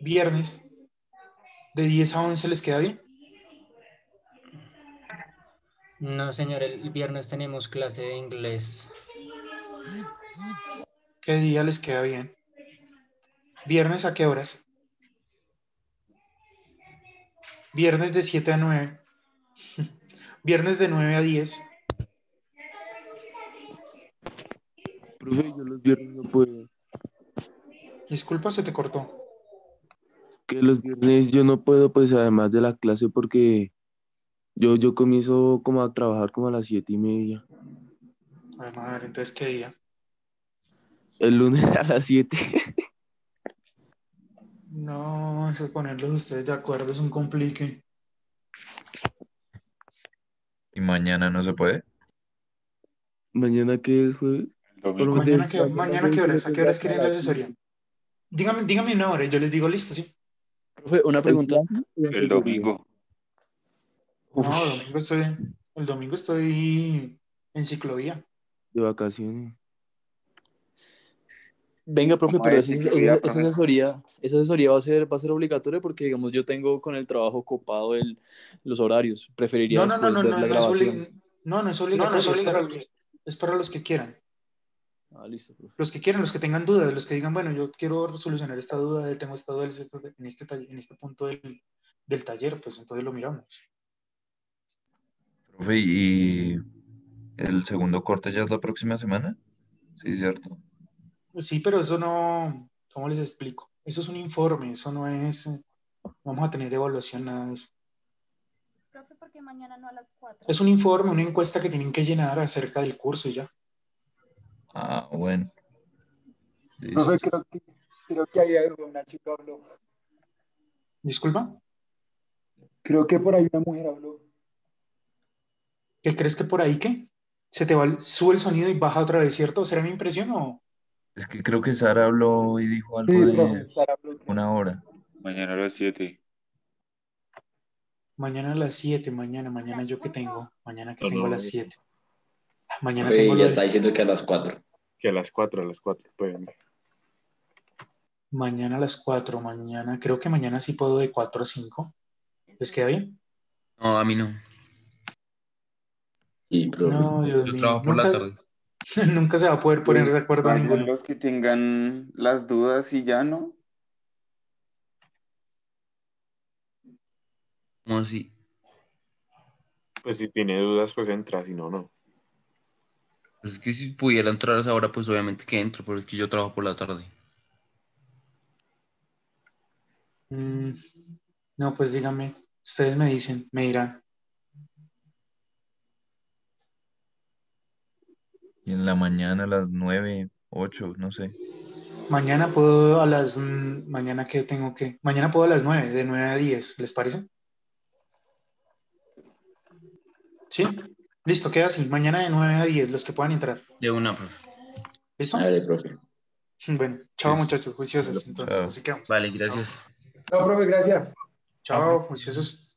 Viernes. ¿De 10 a 11 les queda bien? No, señor, el viernes tenemos clase de inglés. ¿Qué día les queda bien? ¿Viernes a qué horas? Viernes de 7 a 9. Viernes de 9 a 10. Profe, yo los viernes no puedo. Disculpa, se te cortó. Que los viernes yo no puedo, pues además de la clase, porque yo, yo comienzo como a trabajar como a las siete y media. Ay, madre, entonces, ¿qué día? El lunes a las siete. No, eso ponerlos ustedes de acuerdo es un complique. ¿Y mañana no se puede? Mañana que es jueves. Domingo. ¿Mañana qué, mañana qué horas? ¿A qué horas quieren la asesoría? Dígame, dígame una hora y yo les digo listo, sí. Profe, una pregunta. El domingo. No, domingo estoy, el domingo estoy en ciclovía. De vacaciones. Venga, profe, ¿Cómo pero es? esa, ¿Qué cuida, esa- esa asesoría, esa asesoría va a ser, va a ser obligatoria porque, digamos, yo tengo con el trabajo copado el, los horarios. Preferiría No, no, no, no, ver no, la no es, grabación. obli- no, no es obligatorio, es, para, es para los que quieran. Ah, listo, profe. Los que quieran, los que tengan dudas, los que digan, bueno, yo quiero solucionar esta duda, tengo esta duda en este, en este, taller- en este punto del, del taller, pues entonces lo miramos. Profe, ¿y el segundo corte ya es la próxima semana? Sí, cierto. Sí, pero eso no, ¿cómo les explico? Eso es un informe, eso no es, eh, vamos a tener evaluación, nada de eso. Profe, porque mañana no a las 4. Es un informe, una encuesta que tienen que llenar acerca del curso y ya. Ah, bueno. Profe, Listo. creo que, creo que ahí algo, una chica habló. Disculpa, Creo que por ahí una mujer habló. ¿qué crees que por ahí qué? Se te va, el- sube el sonido y baja otra vez, ¿cierto? ¿Será mi impresión o? Es que creo que Sara habló y dijo algo Sí, profe, de Sara habló. una hora. Mañana a las 7. Mañana a las 7, mañana, mañana yo que tengo, mañana que No, tengo a no, las no. 7. Mañana Profe, tengo ya del- está diciendo que a las 4. Que a las cuatro, a las cuatro pueden. mañana a las 4, mañana, creo que mañana sí puedo de 4 a 5. ¿Les queda bien? No, a mí no. Sí, profe. No, Dios Yo mío. trabajo por la Nunca, tarde. nunca se va a poder poner de Pues acuerdo vayan ninguno. los que tengan las dudas y ya, ¿no? ¿Cómo así? Pues si tiene dudas, pues entra, si no, no. Pues es que si pudiera entrar a esa hora, pues obviamente que entro, pero es que yo trabajo por la tarde. Mm, no, pues díganme, ustedes me dicen, me dirán. Y en la mañana a las nueve, ocho, no sé. Mañana puedo a las... mm, Mañana que tengo que... Mañana puedo a las 9, de 9 a 10, ¿les parece? ¿Sí? Listo, queda así. Mañana de 9 a 10, los que puedan entrar. De una, profe. ¿Listo? Dale, profe. Bueno, chao muchachos, juiciosos. Entonces, Chao. así quedamos. Vale, gracias. No, profe, gracias. Chao, juiciosos.